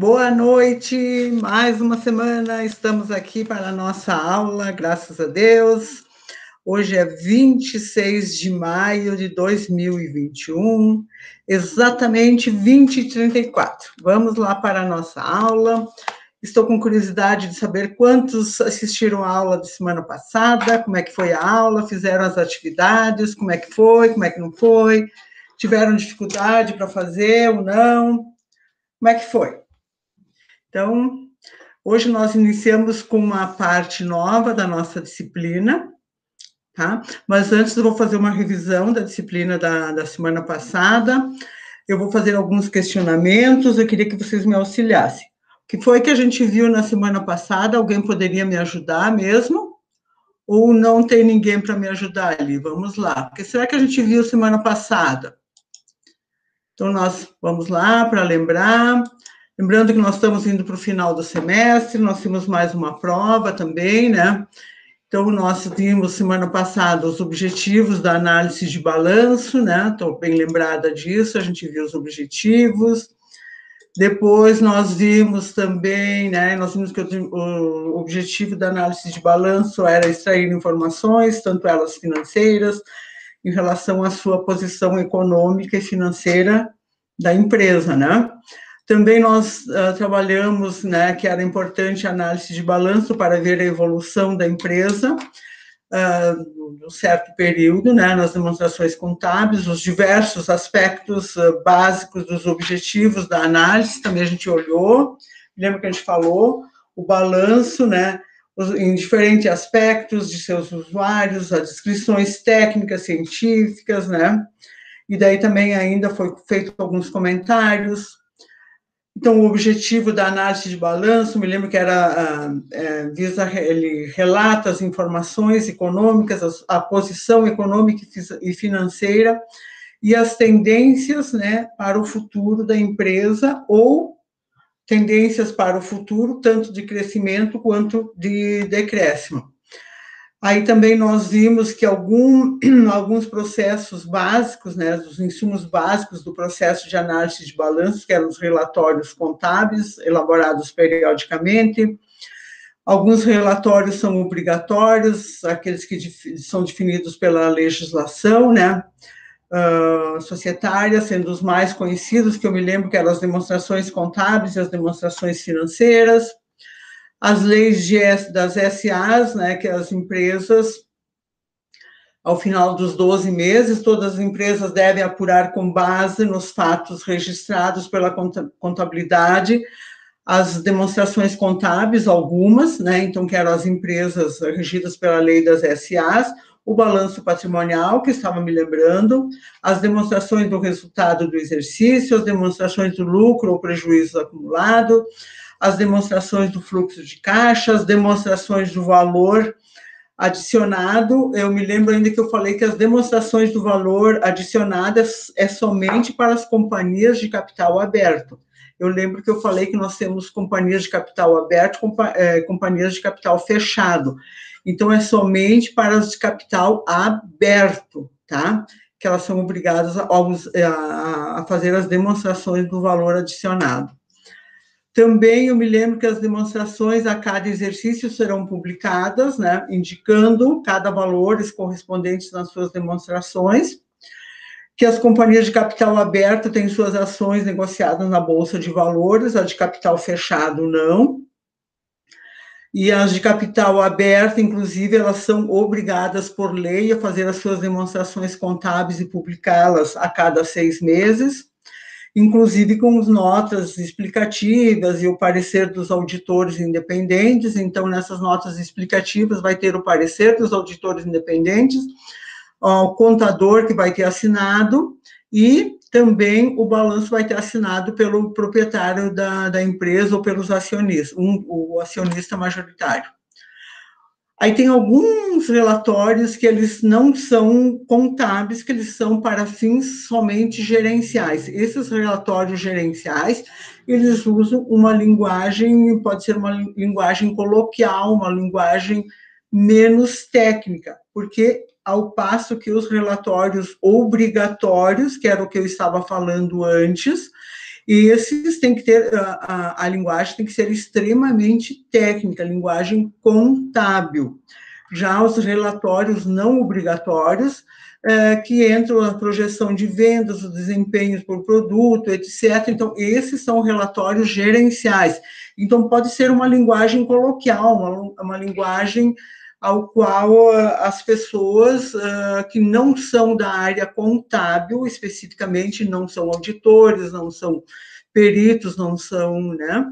Boa noite, mais uma semana, estamos aqui para a nossa aula, graças a Deus. Hoje é 26 de maio de 2021, exatamente 20 e 34. Vamos lá para a nossa aula. Estou com curiosidade de saber quantos assistiram a aula de semana passada, como é que foi a aula, fizeram as atividades, como é que foi, como é que não foi, tiveram dificuldade para fazer ou não, como é que foi? Então, hoje nós iniciamos com uma parte nova da nossa disciplina, tá? Mas antes eu vou fazer uma revisão da disciplina da, da semana passada, eu vou fazer alguns questionamentos, eu queria que vocês me auxiliassem. O que foi que a gente viu na semana passada? Alguém poderia me ajudar mesmo? Ou não tem ninguém para me ajudar ali? Vamos lá. O que será que a gente viu semana passada? Então, nós vamos lá para lembrar. Lembrando que nós estamos indo para o final do semestre, nós temos mais uma prova também, né? Então, nós vimos semana passada os objetivos da análise de balanço, né? Estou bem lembrada disso, a gente viu os objetivos. Depois, nós vimos também, né? Nós vimos que o objetivo da análise de balanço era extrair informações, tanto elas financeiras, em relação à sua posição econômica e financeira da empresa, né? Também nós uh, trabalhamos, né, que era importante a análise de balanço para ver a evolução da empresa uh, num certo período, né, nas demonstrações contábeis, os diversos aspectos uh, básicos dos objetivos da análise, também a gente olhou, lembra que a gente falou, o balanço, né, em diferentes aspectos de seus usuários, as descrições técnicas, científicas, né, e daí também ainda foi feito alguns comentários então, o objetivo da análise de balanço, me lembro que era, é, visa, ele relata as informações econômicas, a, a posição econômica e financeira e as tendências, né, para o futuro da empresa ou tendências para o futuro, tanto de crescimento quanto de decréscimo. Aí também nós vimos que algum, alguns processos básicos, né, os insumos básicos do processo de análise de balanços, que eram os relatórios contábeis, elaborados periodicamente. Alguns relatórios são obrigatórios, aqueles que são definidos pela legislação, né, uh, societária, sendo os mais conhecidos, que eu me lembro que eram as demonstrações contábeis e as demonstrações financeiras as leis de, das SAs, né, que as empresas, ao final dos 12 meses, todas as empresas devem apurar com base nos fatos registrados pela contabilidade as demonstrações contábeis, algumas, né, então, que eram as empresas regidas pela lei das SAs, o balanço patrimonial, que estava me lembrando, as demonstrações do resultado do exercício, as demonstrações do lucro ou prejuízo acumulado, as demonstrações do fluxo de caixa, as demonstrações do valor adicionado. Eu me lembro ainda que eu falei que as demonstrações do valor adicionado é, somente para as companhias de capital aberto. Eu lembro que eu falei que nós temos companhias de capital aberto, compa é, companhias de capital fechado. Então, é somente para as de capital aberto, tá? Que elas são obrigadas a, a, a fazer as demonstrações do valor adicionado. Também eu me lembro que as demonstrações a cada exercício serão publicadas, né, indicando cada valores correspondentes nas suas demonstrações, que as companhias de capital aberto têm suas ações negociadas na bolsa de valores, a de capital fechado não. E as de capital aberto, inclusive, elas são obrigadas por lei a fazer as suas demonstrações contábeis e publicá-las a cada seis meses inclusive com as notas explicativas e o parecer dos auditores independentes. Então, nessas notas explicativas, vai ter o parecer dos auditores independentes, o contador que vai ter assinado e também o balanço vai ter assinado pelo proprietário da, da empresa ou pelos acionistas, um, o acionista majoritário. Aí tem alguns relatórios que eles não são contábeis, que eles são para fins somente gerenciais. Esses relatórios gerenciais, eles usam uma linguagem, pode ser uma linguagem coloquial, uma linguagem menos técnica, porque ao passo que os relatórios obrigatórios, que era o que eu estava falando antes, esses tem que ter, a, a, a linguagem tem que ser extremamente técnica, linguagem contábil. Já os relatórios não obrigatórios, é, que entram a projeção de vendas, os desempenhos por produto, etc. Então, esses são relatórios gerenciais. Então, pode ser uma linguagem coloquial, uma, uma linguagem ao qual uh, as pessoas uh, que não são da área contábil, especificamente, não são auditores, não são peritos, não são, né,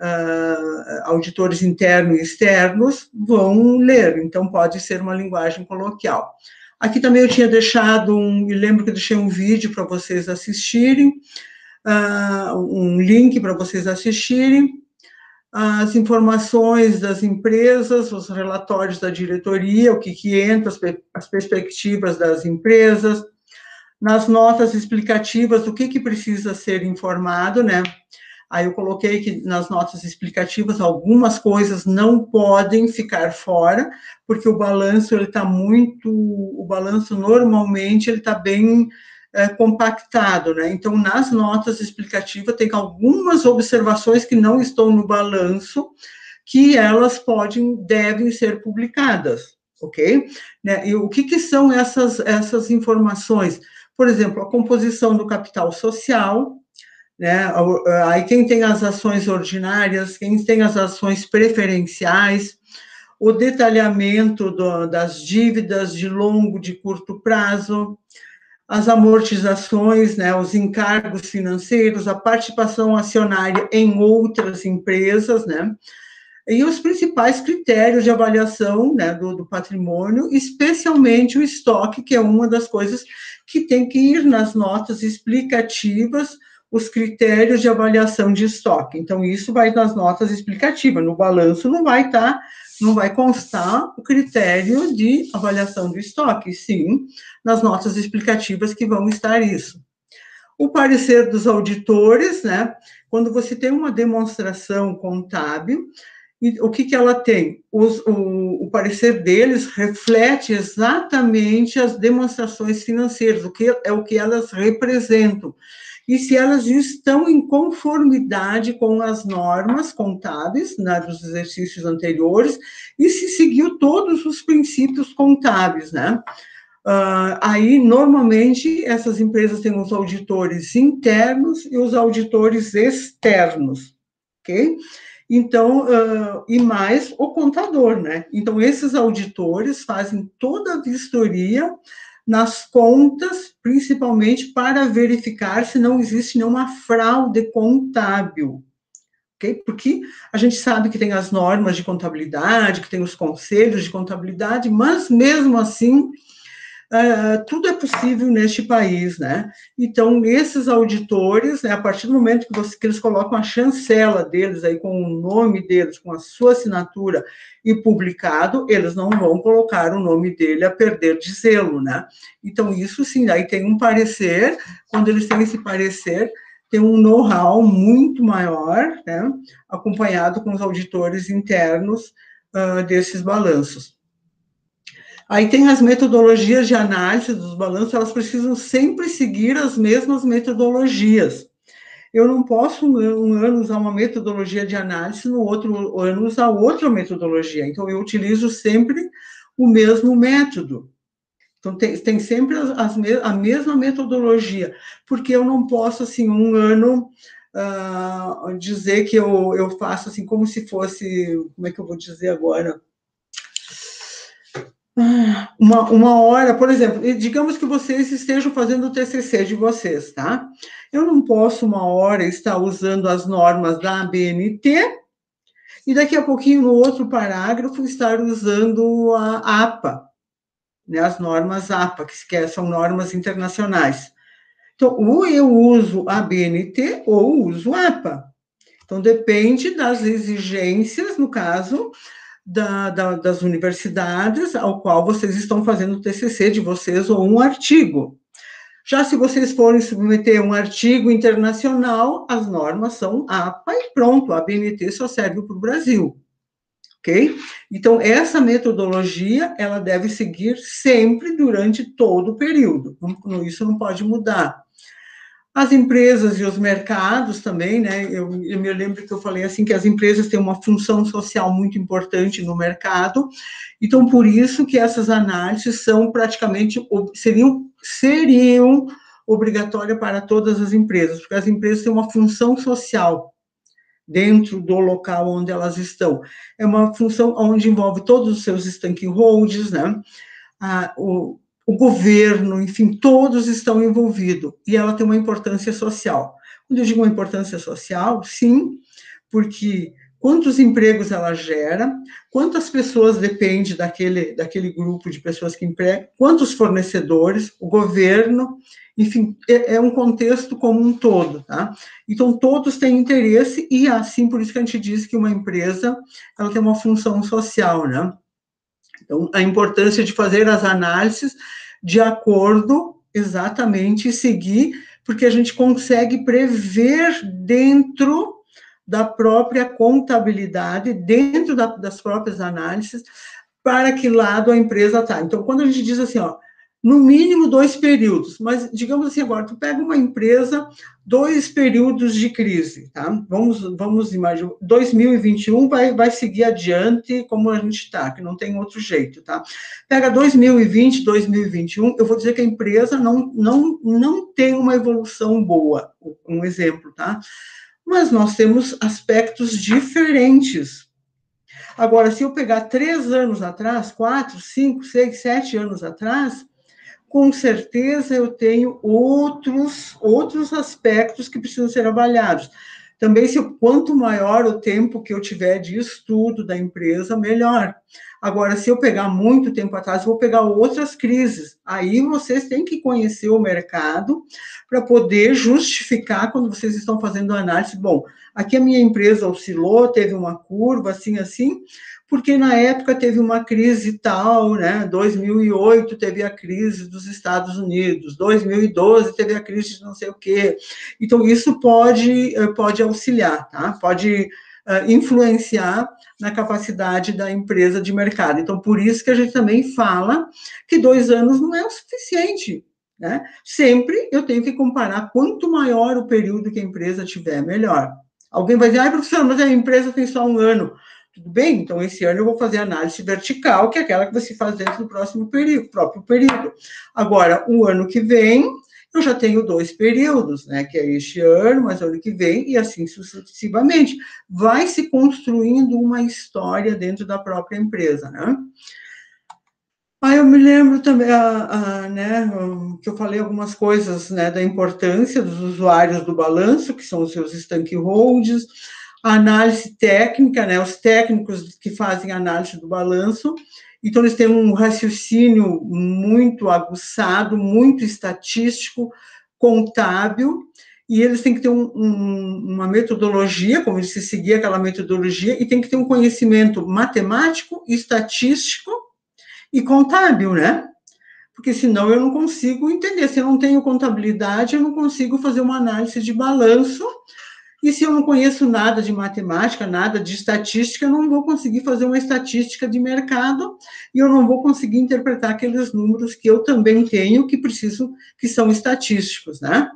uh, auditores internos e externos, vão ler. Então, pode ser uma linguagem coloquial. Aqui também eu tinha deixado um, me lembro que eu deixei um vídeo para vocês assistirem, um link para vocês assistirem, as informações das empresas, os relatórios da diretoria, o que, que entra, as, as perspectivas das empresas, nas notas explicativas, o que, que precisa ser informado, né? Aí eu coloquei que nas notas explicativas algumas coisas não podem ficar fora, porque o balanço ele está muito, o balanço normalmente ele está bem é, compactado, né? Então, nas notas explicativas, tem algumas observações que não estão no balanço, que elas podem, devem ser publicadas, ok? Né? E o que, que são essas, essas informações? Por exemplo, a composição do capital social, né? Aí quem tem as ações ordinárias, quem tem as ações preferenciais, o detalhamento do, das dívidas de longo, de curto prazo, as amortizações, né, os encargos financeiros, a participação acionária em outras empresas, né, e os principais critérios de avaliação né, do, do, patrimônio, especialmente o estoque, que é uma das coisas que tem que ir nas notas explicativas, os critérios de avaliação de estoque. Então, isso vai nas notas explicativas, no balanço não vai estar tá não vai constar o critério de avaliação do estoque, sim, nas notas explicativas que vão estar isso. O parecer dos auditores, né? Quando você tem uma demonstração contábil, o que, que ela tem? Os, o, o, parecer deles reflete exatamente as demonstrações financeiras, o que é o que elas representam e se elas estão em conformidade com as normas contábeis né, dos exercícios anteriores e se seguiu todos os princípios contábeis, né? Uh, aí, normalmente, essas empresas têm os auditores internos e os auditores externos, ok? Então, uh, e mais o contador, né? Então, esses auditores fazem toda a vistoria nas contas, principalmente para verificar se não existe nenhuma fraude contábil. Okay? Porque a gente sabe que tem as normas de contabilidade, que tem os conselhos de contabilidade, mas mesmo assim uh, tudo é possível neste país, né? Então, esses auditores, né, a partir do momento que, você, que eles colocam a chancela deles aí com o nome deles, com a sua assinatura e publicado, eles não vão colocar o nome dele a perder de zelo, né? Então, isso sim, aí tem um parecer, quando eles têm esse parecer, tem um know-how muito maior, né, acompanhado com os auditores internos uh, desses balanços. Aí tem as metodologias de análise dos balanços, elas precisam sempre seguir as mesmas metodologias. Eu não posso um ano usar uma metodologia de análise, no outro ano usar outra metodologia. Então, eu utilizo sempre o mesmo método. Então, tem, tem sempre as, a mesma metodologia, porque eu não posso, assim, um ano uh, dizer que eu, eu faço, assim, como se fosse, como é que eu vou dizer agora? Uma, uma hora, por exemplo, digamos que vocês estejam fazendo o TCC de vocês, tá? Eu não posso uma hora estar usando as normas da ABNT e daqui a pouquinho no outro parágrafo estar usando a APA, né, as normas APA, que são normas internacionais. Então, ou eu uso a ABNT ou uso APA. Então, depende das exigências, no caso, da, da, das universidades ao qual vocês estão fazendo o TCC de vocês ou um artigo. Já se vocês forem submeter um artigo internacional, as normas são APA e pronto, a BNT só serve para o Brasil. Ok? Então, essa metodologia, ela deve seguir sempre durante todo o período. Isso não pode mudar. As empresas e os mercados também, né? Eu, eu, me lembro que eu falei assim que as empresas têm uma função social muito importante no mercado, então por isso que essas análises são praticamente seriam seriam obrigatórias para todas as empresas, porque as empresas têm uma função social dentro do local onde elas estão. É uma função onde envolve todos os seus stakeholders, né? Ah, o, o governo, enfim, todos estão envolvidos, e ela tem uma importância social. Quando eu digo uma importância social, sim, porque quantos empregos ela gera, quantas pessoas depende daquele, daquele grupo de pessoas que empregam, quantos fornecedores, o governo, enfim, é, é, um contexto como um todo, tá? Então, todos têm interesse, e assim, por isso que a gente diz que uma empresa, ela tem uma função social, né? Então, a importância de fazer as análises de acordo exatamente seguir, porque a gente consegue prever dentro da própria contabilidade, dentro da, das próprias análises, para que lado a empresa está. Então, quando a gente diz assim, ó, no mínimo dois períodos, mas digamos assim agora, tu pega uma empresa, dois períodos de crise, tá? Vamos, vamos imaginar, 2021 vai, vai seguir adiante como a gente está, que não tem outro jeito, tá? Pega 2020, 2021, eu vou dizer que a empresa não, não, não tem uma evolução boa, um exemplo, tá? Mas nós temos aspectos diferentes. Agora, se eu pegar três anos atrás, quatro, cinco, seis, sete anos atrás, com certeza eu tenho outros, outros aspectos que precisam ser avaliados. Também, se quanto maior o tempo que eu tiver de estudo da empresa, melhor. Agora, se eu pegar muito tempo atrás, vou pegar outras crises. Aí vocês têm que conhecer o mercado para poder justificar quando vocês estão fazendo análise. Bom, aqui a minha empresa oscilou, teve uma curva assim, assim, porque na época teve uma crise tal, né? 2008 teve a crise dos Estados Unidos, 2012 teve a crise de não sei o quê. Então isso pode eh, pode auxiliar, tá? Pode uh, influenciar na capacidade da empresa de mercado. Então por isso que a gente também fala que dois anos não é o suficiente. Né? Sempre eu tenho que comparar quanto maior o período que a empresa tiver, melhor. Alguém vai dizer, ah, professor, mas a empresa tem só um ano. Tudo bem? Então, esse ano eu vou fazer análise vertical, que é aquela que você faz dentro do próximo período, próprio período. Agora, o ano que vem, eu já tenho dois períodos, né? Que é este ano, mas ano que vem, e assim sucessivamente. Vai se construindo uma história dentro da própria empresa, né? Aí eu me lembro também, a, a, né, que eu falei algumas coisas, né, da importância dos usuários do balanço, que são os seus stakeholders, a análise técnica, né, os técnicos que fazem análise do balanço, então eles têm um raciocínio muito aguçado, muito estatístico, contábil, e eles têm que ter um, um, uma metodologia, como se seguir aquela metodologia, e tem que ter um conhecimento matemático, estatístico e contábil, né? Porque senão eu não consigo entender. Se eu não tenho contabilidade, eu não consigo fazer uma análise de balanço e se eu não conheço nada de matemática, nada de estatística, eu não vou conseguir fazer uma estatística de mercado e eu não vou conseguir interpretar aqueles números que eu também tenho, que preciso, que são estatísticos, né?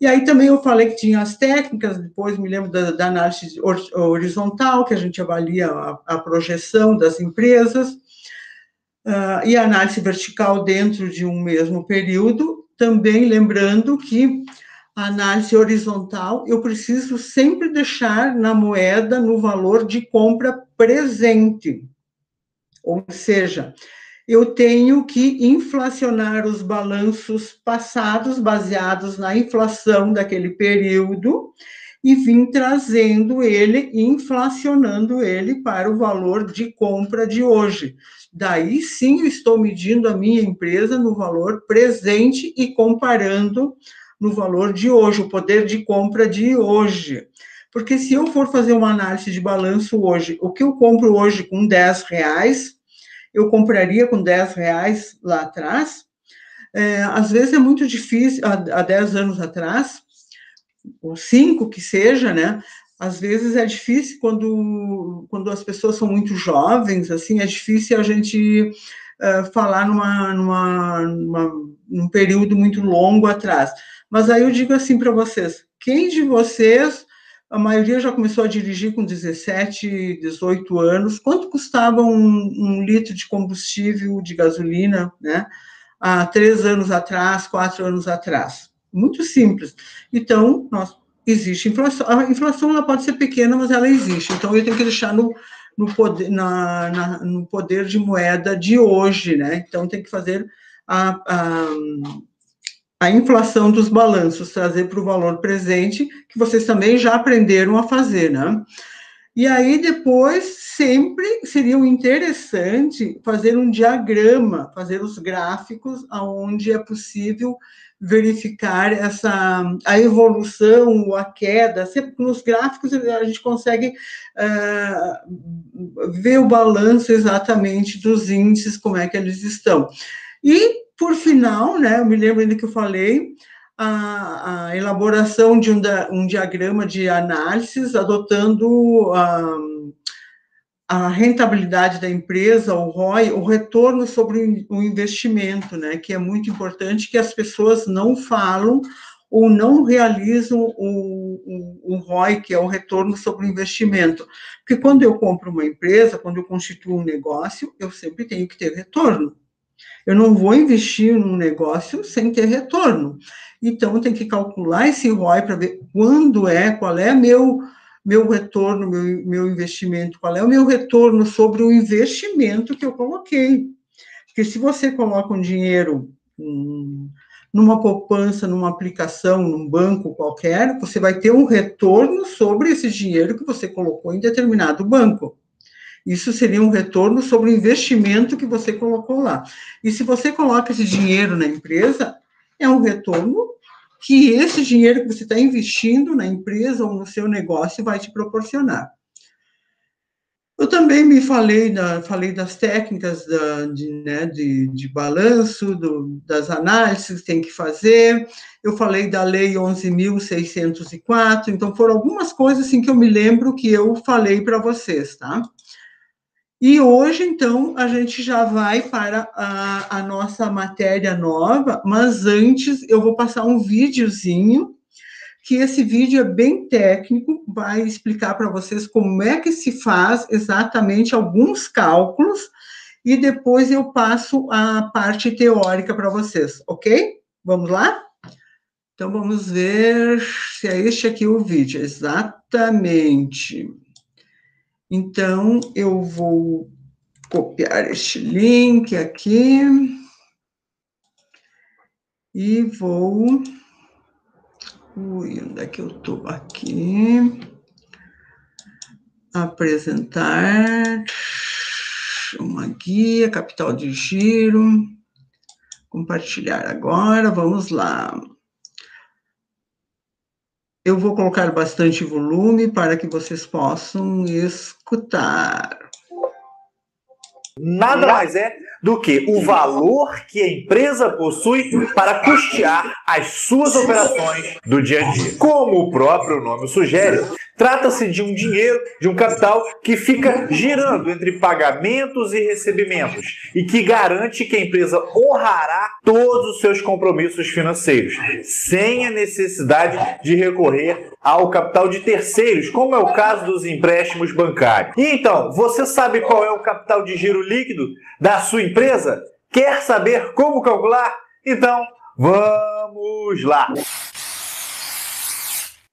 E aí também eu falei que tinha as técnicas, depois me lembro da, da análise horizontal, que a gente avalia a, a projeção das empresas, uh, e a análise vertical dentro de um mesmo período, também lembrando que a análise horizontal, eu preciso sempre deixar na moeda no valor de compra presente. Ou seja, eu tenho que inflacionar os balanços passados baseados na inflação daquele período e vim trazendo ele, inflacionando ele para o valor de compra de hoje. Daí sim eu estou medindo a minha empresa no valor presente e comparando no valor de hoje, o poder de compra de hoje. Porque se eu for fazer uma análise de balanço hoje, o que eu compro hoje com 10 reais, eu compraria com 10 reais lá atrás. É, às vezes é muito difícil, há, há 10 anos atrás, ou 5 que seja, né? Às vezes é difícil quando, quando as pessoas são muito jovens, assim, é difícil a gente uh, falar numa, numa, numa num período muito longo atrás. Mas aí eu digo assim para vocês: quem de vocês, a maioria já começou a dirigir com 17, 18 anos, quanto custava um, um litro de combustível de gasolina, né? Há três anos atrás, quatro anos atrás? Muito simples. Então, nós, existe inflação. A inflação ela pode ser pequena, mas ela existe. Então, eu tenho que deixar no, no, poder, na, na, no poder de moeda de hoje, né? Então, tem que fazer a, a, a inflação dos balanços, trazer para o valor presente, que vocês também já aprenderam a fazer, né? E aí, depois, sempre seria interessante fazer um diagrama, fazer os gráficos aonde é possível verificar essa a evolução ou a queda. Sempre nos gráficos a gente consegue uh, ver o balanço exatamente dos índices, como é que eles estão. E, por final, né, eu me lembro ainda que eu falei, a, a elaboração de um, um, diagrama de análises, adotando a, a, rentabilidade da empresa, o ROI, o retorno sobre o investimento, né, que é muito importante, que as pessoas não falam ou não realizam o, o, o ROI, que é o retorno sobre o investimento. Porque quando eu compro uma empresa, quando eu constituo um negócio, eu sempre tenho que ter retorno. Eu não vou investir num negócio sem ter retorno. Então, tem que calcular esse ROI para ver quando é, qual é meu, meu retorno, meu, meu investimento, qual é o meu retorno sobre o investimento que eu coloquei. Porque se você coloca um dinheiro numa poupança, numa aplicação, num banco qualquer, você vai ter um retorno sobre esse dinheiro que você colocou em determinado banco. Isso seria um retorno sobre o investimento que você colocou lá. E se você coloca esse dinheiro na empresa, é um retorno que esse dinheiro que você está investindo na empresa ou no seu negócio vai te proporcionar. Eu também me falei, da, falei das técnicas da, de, né, de, de balanço, do, das análises que tem que fazer, eu falei da Lei 11.604, então foram algumas coisas assim, que eu me lembro que eu falei para vocês, tá? E hoje, então, a gente já vai para a, a, nossa matéria nova, mas antes eu vou passar um videozinho, que esse vídeo é bem técnico, vai explicar para vocês como é que se faz exatamente alguns cálculos, e depois eu passo a parte teórica para vocês, ok? Vamos lá? Então, vamos ver se é este aqui o vídeo, exatamente. Então, eu vou copiar este link aqui e vou. Ui, onde é que eu estou aqui? Apresentar uma guia, capital de giro. Compartilhar agora, vamos lá. Eu vou colocar bastante volume para que vocês possam escutar. Nada mais é do que o valor que a empresa possui para custear as suas operações do dia a dia. Como o próprio nome sugere, Trata-se de um dinheiro, de um capital que fica girando entre pagamentos e recebimentos e que garante que a empresa honrará todos os seus compromissos financeiros, sem a necessidade de recorrer ao capital de terceiros, como é o caso dos empréstimos bancários. E então, você sabe qual é o capital de giro líquido da sua empresa? Quer saber como calcular? Então, vamos lá!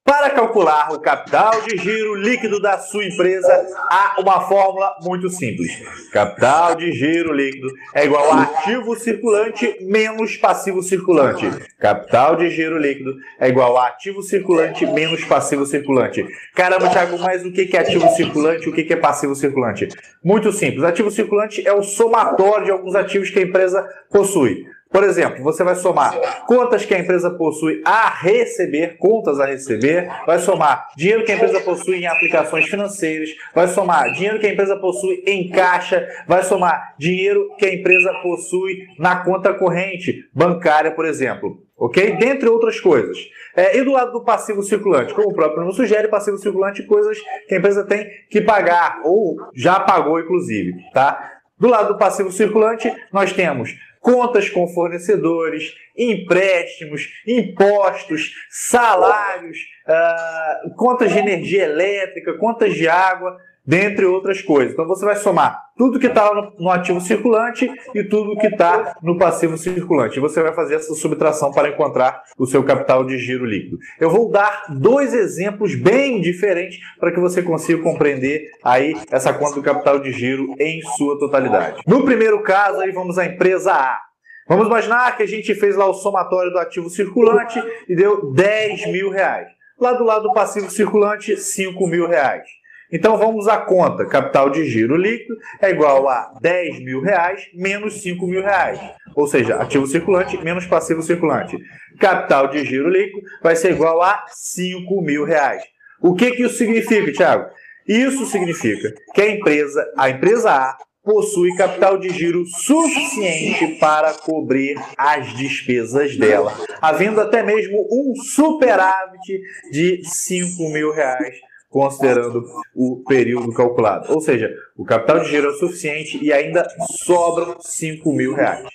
Para calcular o capital de giro líquido da sua empresa, há uma fórmula muito simples. Capital de giro líquido é igual a ativo circulante menos passivo circulante. Capital de giro líquido é igual a ativo circulante menos passivo circulante. Caramba, Thiago, mas o que é ativo circulante e o que é passivo circulante? Muito simples. Ativo circulante é o somatório de alguns ativos que a empresa possui. Por exemplo, você vai somar contas que a empresa possui a receber, contas a receber, vai somar dinheiro que a empresa possui em aplicações financeiras, vai somar dinheiro que a empresa possui em caixa, vai somar dinheiro que a empresa possui na conta corrente bancária, por exemplo. Ok? Dentre outras coisas. É, e do lado do passivo circulante, como o próprio nome sugere, passivo circulante, coisas que a empresa tem que pagar, ou já pagou, inclusive. Tá? Do lado do passivo circulante, nós temos contas com fornecedores, empréstimos, impostos, salários, uh, contas de energia elétrica, contas de água, dentre outras coisas. Então você vai somar tudo que está no, ativo circulante e tudo que está no passivo circulante. E você vai fazer essa subtração para encontrar o seu capital de giro líquido. Eu vou dar dois exemplos bem diferentes para que você consiga compreender aí essa conta do capital de giro em sua totalidade. No primeiro caso, aí vamos à empresa A. Vamos imaginar que a gente fez lá o somatório do ativo circulante e deu 10 mil reais. Lá do lado do passivo circulante, 5 mil reais. Então vamos à conta. Capital de giro líquido é igual a 10 mil reais menos 5 mil reais. Ou seja, ativo circulante menos passivo circulante. Capital de giro líquido vai ser igual a 5 mil reais. O que, que isso significa, Thiago? Isso significa que a empresa, a empresa A, possui capital de giro suficiente para cobrir as despesas dela, havendo até mesmo um superávit de 5 mil reais considerando o período calculado. Ou seja, o capital de giro é o suficiente e ainda sobram 5 mil reais.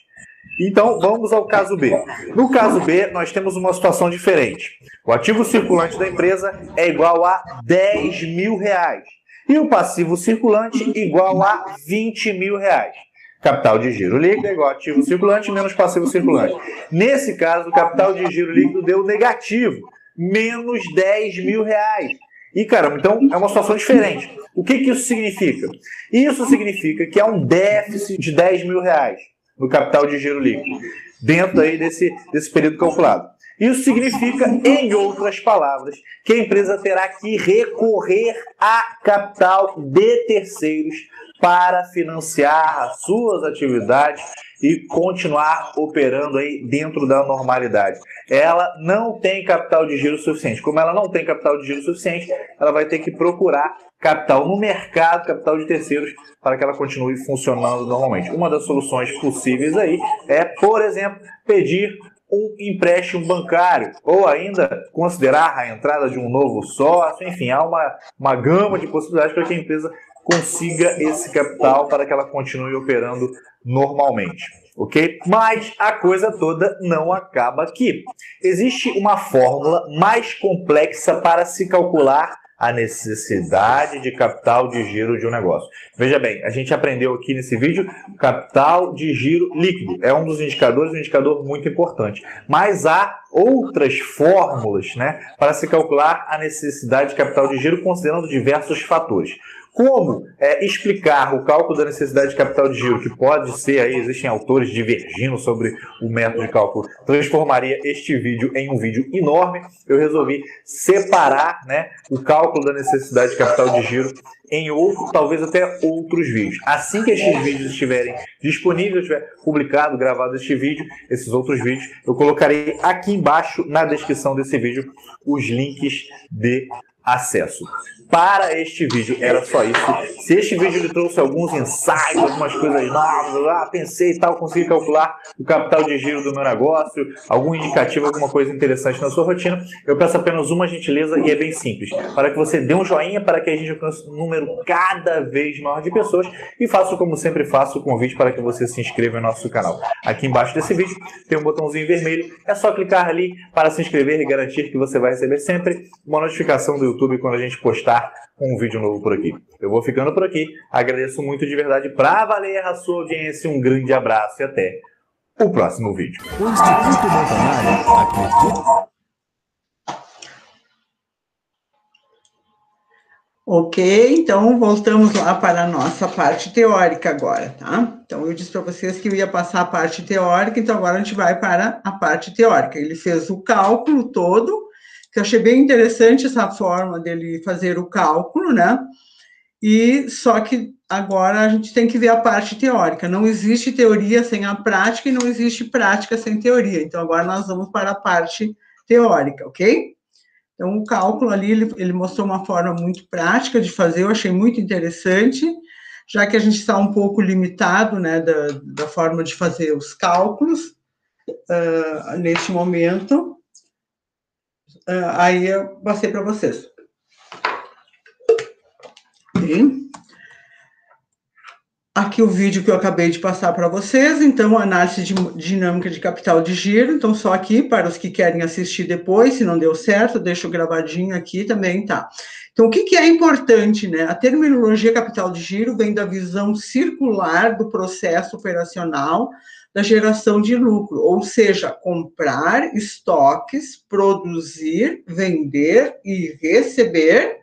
Então, vamos ao caso B. No caso B, nós temos uma situação diferente. O ativo circulante da empresa é igual a 10 mil reais e o passivo circulante igual a 20 mil reais. Capital de giro líquido é igual a ativo circulante menos passivo circulante. Nesse caso, o capital de giro líquido deu negativo, menos 10 mil reais. E, caramba, então é uma situação diferente. O que, que isso significa? Isso significa que há um déficit de 10 mil reais no capital de giro líquido, dentro aí desse, desse período calculado. Isso significa, em outras palavras, que a empresa terá que recorrer a capital de terceiros para financiar as suas atividades e continuar operando aí dentro da normalidade. Ela não tem capital de giro suficiente. Como ela não tem capital de giro suficiente, ela vai ter que procurar capital no mercado, capital de terceiros, para que ela continue funcionando normalmente. Uma das soluções possíveis aí é, por exemplo, pedir um empréstimo bancário, ou ainda considerar a entrada de um novo sócio, enfim, há uma, uma gama de possibilidades para que a empresa consiga esse capital para que ela continue operando normalmente. Ok? Mas a coisa toda não acaba aqui. Existe uma fórmula mais complexa para se calcular a necessidade de capital de giro de um negócio. Veja bem, a gente aprendeu aqui nesse vídeo capital de giro líquido. É um dos indicadores, um indicador muito importante. Mas há outras fórmulas né, para se calcular a necessidade de capital de giro considerando diversos fatores. Como é, explicar o cálculo da necessidade de capital de giro, que pode ser aí, existem autores divergindo sobre o método de cálculo, transformaria este vídeo em um vídeo enorme. Eu resolvi separar né, o cálculo da necessidade de capital de giro em outro, talvez até outros vídeos. Assim que estes vídeos estiverem disponíveis, eu tiver publicado, gravado este vídeo, esses outros vídeos, eu colocarei aqui embaixo na descrição desse vídeo os links de acesso para este vídeo. Era só isso. Se este vídeo lhe trouxe alguns insights, algumas coisas novas, ah, pensei e tal, consegui calcular o capital de giro do meu negócio, algum indicativo, alguma coisa interessante na sua rotina, eu peço apenas uma gentileza e é bem simples. Para que você dê um joinha para que a gente alcance um número cada vez maior de pessoas e faço como sempre faço o convite para que você se inscreva no nosso canal. Aqui embaixo desse vídeo tem um botãozinho vermelho, é só clicar ali para se inscrever e garantir que você vai receber sempre uma notificação do YouTube quando a gente postar com um vídeo novo por aqui. Eu vou ficando por aqui. Agradeço muito de verdade para valer a sua audiência. Um grande abraço e até o próximo vídeo. O Instituto Montanari acredita. Ok, então voltamos lá para a nossa parte teórica agora, tá? Então eu disse para vocês que eu ia passar a parte teórica, então agora a gente vai para a parte teórica. Ele fez o cálculo todo que eu achei bem interessante essa forma dele fazer o cálculo, né? E só que agora a gente tem que ver a parte teórica. Não existe teoria sem a prática e não existe prática sem teoria. Então agora nós vamos para a parte teórica, ok? Então o cálculo ali ele, ele mostrou uma forma muito prática de fazer. Eu achei muito interessante, já que a gente está um pouco limitado, né, da, da forma de fazer os cálculos uh, neste momento. Uh, aí eu passei para vocês. Ok? Aqui o vídeo que eu acabei de passar para vocês, então, análise de dinâmica de capital de giro, então, só aqui, para os que querem assistir depois, se não deu certo, deixo gravadinho aqui também, tá. Então, o que, que é importante, né? A terminologia capital de giro vem da visão circular do processo operacional da geração de lucro, ou seja, comprar estoques, produzir, vender e receber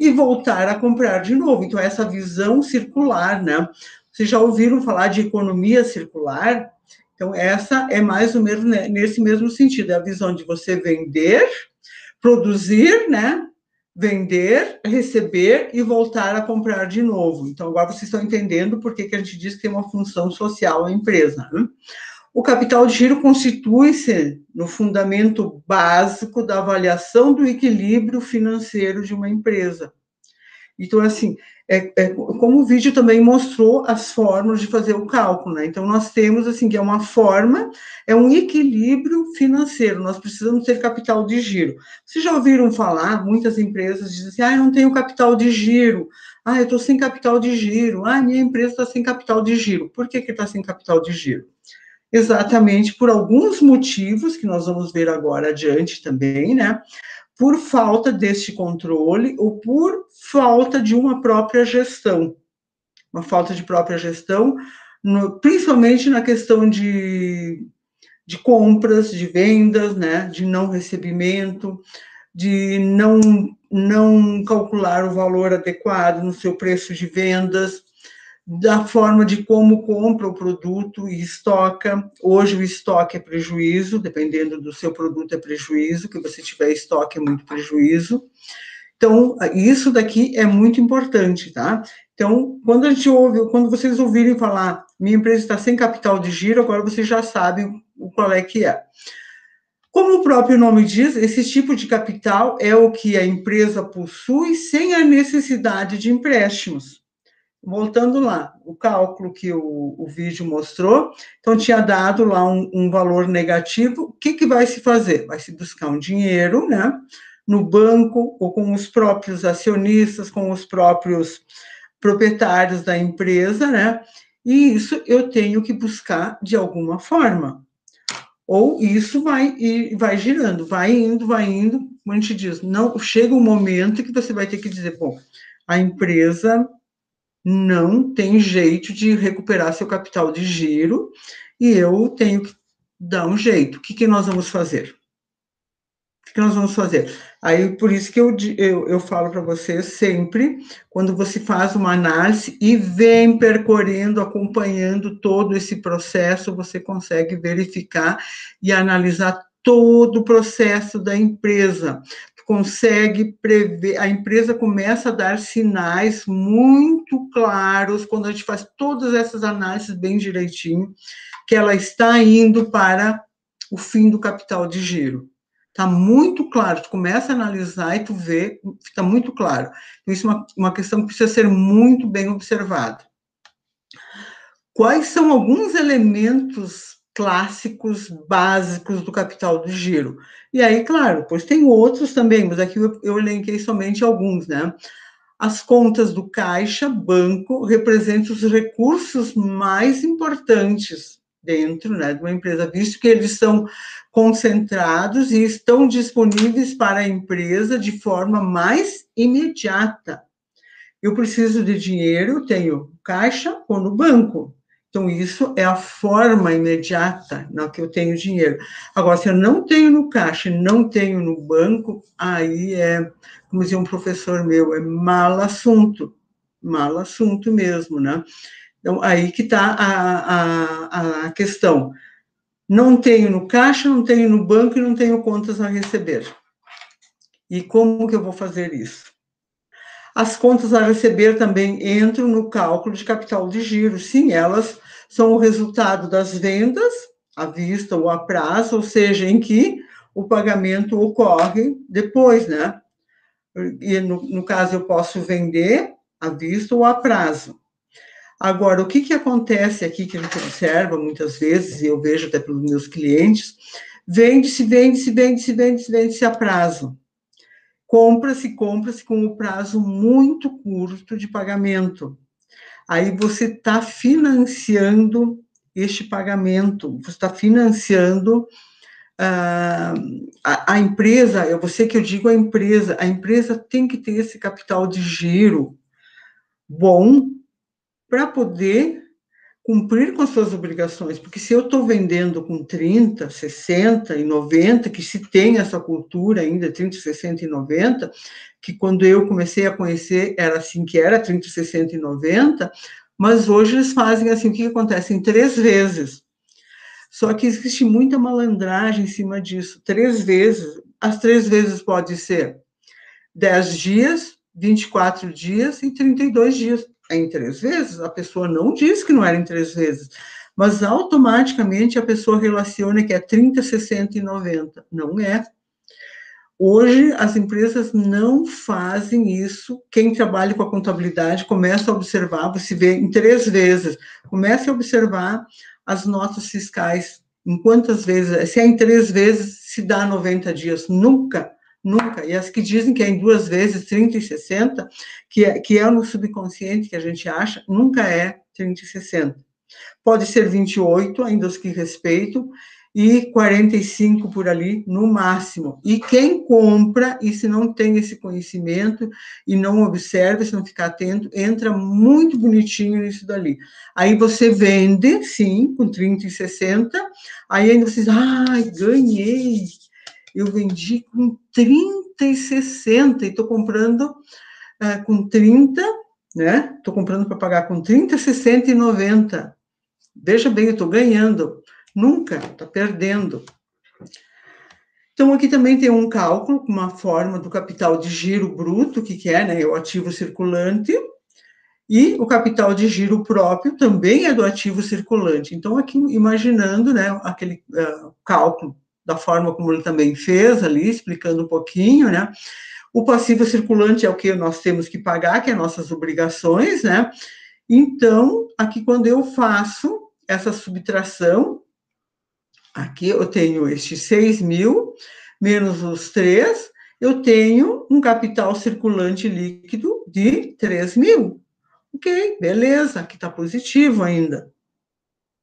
e voltar a comprar de novo. Então, essa visão circular, né? Vocês já ouviram falar de economia circular? Então, essa é mais ou menos nesse mesmo sentido, é a visão de você vender, produzir, né? Vender, receber e voltar a comprar de novo. Então, agora vocês estão entendendo por que, que a gente diz que tem uma função social a empresa. Né? O capital de giro constitui-se no fundamento básico da avaliação do equilíbrio financeiro de uma empresa. Então, assim, é, é, como o vídeo também mostrou as formas de fazer o cálculo, né? Então, nós temos, assim, que é uma forma, é um equilíbrio financeiro, nós precisamos ter capital de giro. Vocês já ouviram falar, muitas empresas dizem assim, ah, eu não tenho capital de giro, ah, eu estou sem capital de giro, ah, minha empresa está sem capital de giro. Por que que está sem capital de giro? exatamente por alguns motivos que nós vamos ver agora adiante também, né? Por falta deste controle ou por falta de uma própria gestão, uma falta de própria gestão, no, principalmente na questão de, de compras, de vendas, né? De não recebimento, de não não calcular o valor adequado no seu preço de vendas, da forma de como compra o produto e estoca. Hoje o estoque é prejuízo, dependendo do seu produto é prejuízo, que você tiver estoque é muito prejuízo. Então, isso daqui é muito importante, tá? Então, quando a gente ouve, quando vocês ouvirem falar, minha empresa está sem capital de giro, agora vocês já sabem o qual é que é. Como o próprio nome diz, esse tipo de capital é o que a empresa possui sem a necessidade de empréstimos voltando lá, o cálculo que o, o vídeo mostrou, então tinha dado lá um, um, valor negativo, o que, que vai se fazer? Vai se buscar um dinheiro, né, no banco ou com os próprios acionistas, com os próprios proprietários da empresa, né, e isso eu tenho que buscar de alguma forma. Ou isso vai e vai girando, vai indo, vai indo, como a gente diz, não chega um momento que você vai ter que dizer, bom, a empresa não tem jeito de recuperar seu capital de giro e eu tenho que dar um jeito. O que, que nós vamos fazer? O que, nós vamos fazer? Aí, por isso que eu, eu, eu falo para vocês sempre, quando você faz uma análise e vem percorrendo, acompanhando todo esse processo, você consegue verificar e analisar todo o processo da empresa consegue prever, a empresa começa a dar sinais muito claros quando a gente faz todas essas análises bem direitinho, que ela está indo para o fim do capital de giro. Está muito claro, tu começa a analisar e tu vê, está muito claro. Então, isso é uma, uma questão que precisa ser muito bem observada. Quais são alguns elementos clássicos básicos do capital do giro. E aí, claro, pois tem outros também, mas aqui eu, elenquei somente alguns, né? As contas do caixa, banco, representam os recursos mais importantes dentro né, de uma empresa, visto que eles são concentrados e estão disponíveis para a empresa de forma mais imediata. Eu preciso de dinheiro, tenho caixa ou no banco. Então, isso é a forma imediata na que eu tenho dinheiro. Agora, se eu não tenho no caixa, não tenho no banco, aí é, como dizia um professor meu, é mal assunto, mal assunto mesmo, né? Então, aí que está a, a, a questão. Não tenho no caixa, não tenho no banco e não tenho contas a receber. E como que eu vou fazer isso? As contas a receber também entram no cálculo de capital de giro. Sim, elas são o resultado das vendas à vista ou a prazo, ou seja, em que o pagamento ocorre depois, né? E no, no caso eu posso vender à vista ou a prazo. Agora, o que, que acontece aqui que a gente observa muitas vezes, e eu vejo até pelos meus clientes, vende-se, vende-se, vende-se, vende-se, vende-se a prazo. Compra-se, compra-se com o prazo muito curto de pagamento. Aí você está financiando este pagamento, você está financiando uh, a, a, empresa, eu você que eu digo a empresa, a empresa tem que ter esse capital de giro bom para poder cumprir com as suas obrigações, porque se eu estou vendendo com 30, 60 e 90, que se tem essa cultura ainda, 30, 60 e 90, que quando eu comecei a conhecer era assim que era, 30, 60 e 90, mas hoje eles fazem assim, o que acontece? Em três vezes. Só que existe muita malandragem em cima disso. Três vezes, as três vezes pode ser 10 dias, 24 dias e 32 dias em três vezes, a pessoa não diz que não era em três vezes, mas automaticamente a pessoa relaciona que é 30, 60 e 90. Não é. Hoje, as empresas não fazem isso. Quem trabalha com a contabilidade começa a observar, você vê em três vezes, começa a observar as notas fiscais. Em quantas vezes? Se é em três vezes, se dá 90 dias. Nunca Nunca. E as que dizem que é em duas vezes 30 e 60, que é, que é no subconsciente que a gente acha, nunca é 30 e 60. Pode ser 28, ainda os que respeito, e 45 por ali, no máximo. E quem compra, e se não tem esse conhecimento, e não observa, se não ficar atento, entra muito bonitinho nisso dali. Aí você vende, sim, com 30 e 60, aí ainda vocês, ai, ganhei, eu vendi com 30 e 60 e estou comprando uh, com 30, né? Estou comprando para pagar com 30, 60 e 90. Veja bem, eu estou ganhando. Nunca, está perdendo. Então, aqui também tem um cálculo, uma forma do capital de giro bruto, que, que é né, o ativo circulante, e o capital de giro próprio também é do ativo circulante. Então, aqui imaginando né, aquele uh, cálculo da forma como ele também fez ali, explicando um pouquinho, né? O passivo circulante é o que nós temos que pagar, que é nossas obrigações, né? Então, aqui quando eu faço essa subtração, aqui eu tenho estes 6 mil, menos os 3, eu tenho um capital circulante líquido de 3 mil. Ok, beleza, aqui está positivo ainda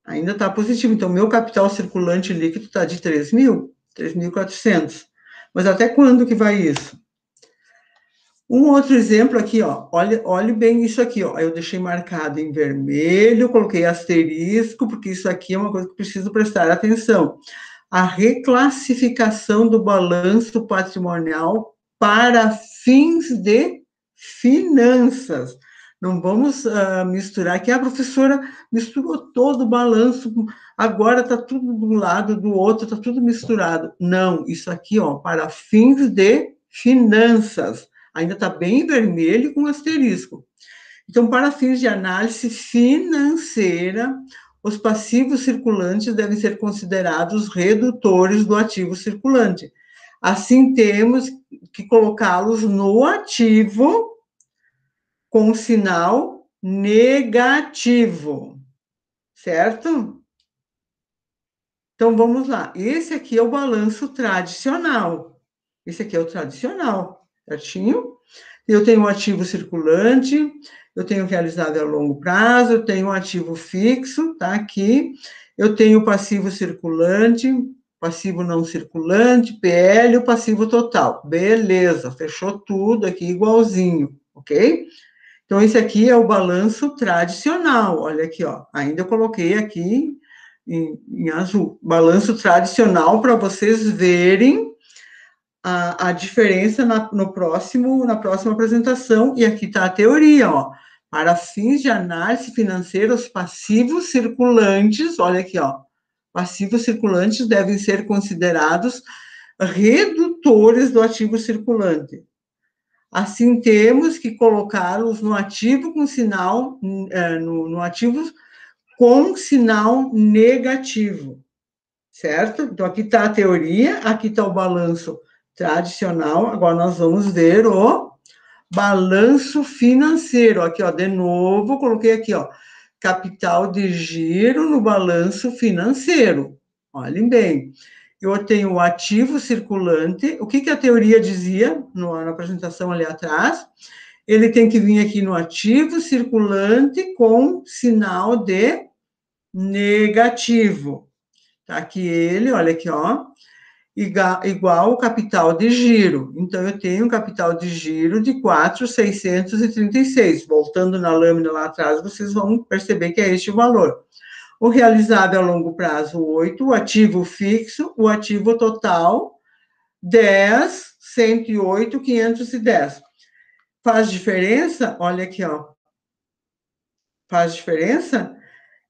ainda está positivo. Então, meu capital circulante líquido está de 3 mil, 3.400. Mas até quando que vai isso? Um outro exemplo aqui, ó, olha, olhe bem isso aqui, ó, eu deixei marcado em vermelho, coloquei asterisco, porque isso aqui é uma coisa que preciso prestar atenção. A reclassificação do balanço patrimonial para fins de finanças. Não vamos uh, misturar que a professora misturou todo o balanço, agora está tudo de um lado, do outro, está tudo misturado. Não, isso aqui, ó, para fins de finanças. Ainda está bem vermelho com asterisco. Então, para fins de análise financeira, os passivos circulantes devem ser considerados redutores do ativo circulante. Assim, temos que colocá-los no ativo com sinal negativo, certo? Então vamos lá. Esse aqui é o balanço tradicional. Esse aqui é o tradicional, certinho? Eu tenho um ativo circulante, eu tenho realizado a longo prazo, eu tenho um ativo fixo, tá aqui. Eu tenho passivo circulante, passivo não circulante, PL o passivo total. Beleza, fechou tudo aqui igualzinho, ok? Então, esse aqui é o balanço tradicional. Olha aqui, ó. Ainda eu coloquei aqui em, em azul. Balanço tradicional para vocês verem a, a diferença na, no próximo, na próxima apresentação. E aqui está a teoria, ó. Para fins de análise financeira, os passivos circulantes, olha aqui, ó. Passivos circulantes devem ser considerados redutores do ativo circulante. Assim, temos que colocá-los no ativo com sinal, é, no, no ativo com sinal negativo, certo? Então, aqui está a teoria, aqui está o balanço tradicional, agora nós vamos ver o balanço financeiro. Aqui, ó, de novo, coloquei aqui, ó, capital de giro no balanço financeiro. Olhem bem eu tenho o ativo circulante. O que, que a teoria dizia no, na apresentação ali atrás? ele tem que vir aqui no ativo circulante com sinal de negativo. Tá aqui ele, olha aqui, ó, igual o capital de giro. Então, eu tenho um capital de giro de 4,636. Voltando na lâmina lá atrás, vocês vão perceber que é este o valor. O realizável a longo prazo, 8. O ativo fixo, o ativo total, 10, 108, 510. Faz diferença? Olha aqui, ó. Faz diferença?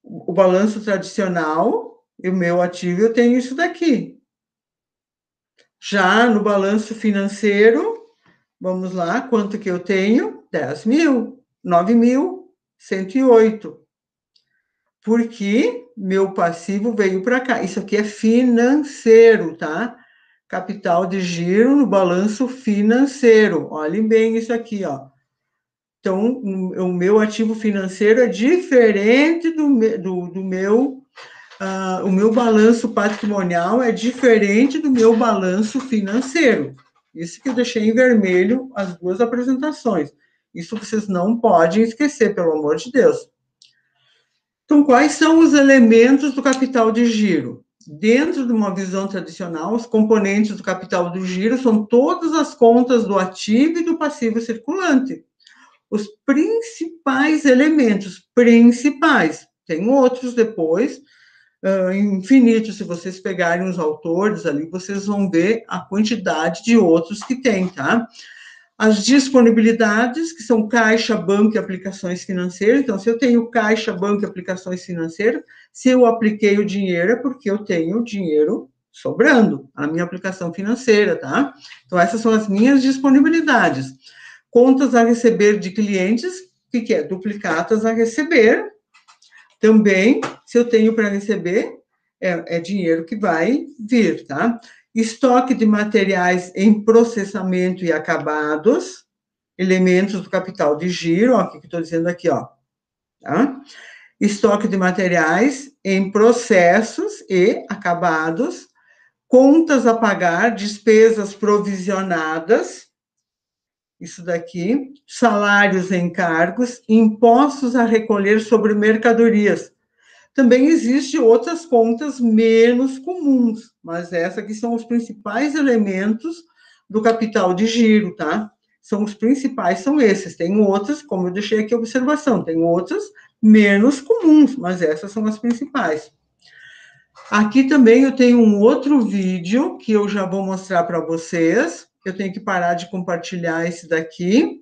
O balanço tradicional, e o meu ativo, eu tenho isso daqui. Já no balanço financeiro, vamos lá, quanto que eu tenho? 10 mil, 9 mil, 108. Porque meu passivo veio para cá. Isso aqui é financeiro, tá? capital de giro no balanço financeiro. Olhem bem isso aqui, ó. Então, o meu ativo financeiro é diferente do, do, do meu, uh, o meu balanço patrimonial é diferente do meu balanço financeiro. Isso que eu deixei em vermelho as duas apresentações. Isso vocês não podem esquecer, pelo amor de Deus. Então, quais são os elementos do capital de giro? Dentro de uma visão tradicional, os componentes do capital do giro são todas as contas do ativo e do passivo circulante. Os principais elementos, principais, tem outros depois, uh, infinitos, se vocês pegarem os autores ali, vocês vão ver a quantidade de outros que tem, tá? As disponibilidades, que são caixa, banco e aplicações financeiras. Então, se eu tenho caixa, banco e aplicações financeiras, se eu apliquei o dinheiro é porque eu tenho dinheiro sobrando, a minha aplicação financeira, tá? Então, essas são as minhas disponibilidades. Contas a receber de clientes, o que, que é? Duplicatas a receber. Também, se eu tenho para receber, é, é dinheiro que vai vir, tá? Estoque de materiais em processamento e acabados, elementos do capital de giro, ó, o que estou dizendo aqui, ó, tá? Estoque de materiais em processos e acabados, contas a pagar, despesas provisionadas, isso daqui, salários e encargos, impostos a recolher sobre mercadorias, também existem outras contas menos comuns, mas essa aqui são os principais elementos do capital de giro, tá? São os principais, são esses. Tem outras, como eu deixei aqui a observação, tem outras menos comuns, mas essas são as principais. Aqui também eu tenho um outro vídeo que eu já vou mostrar para vocês. Eu tenho que parar de compartilhar esse daqui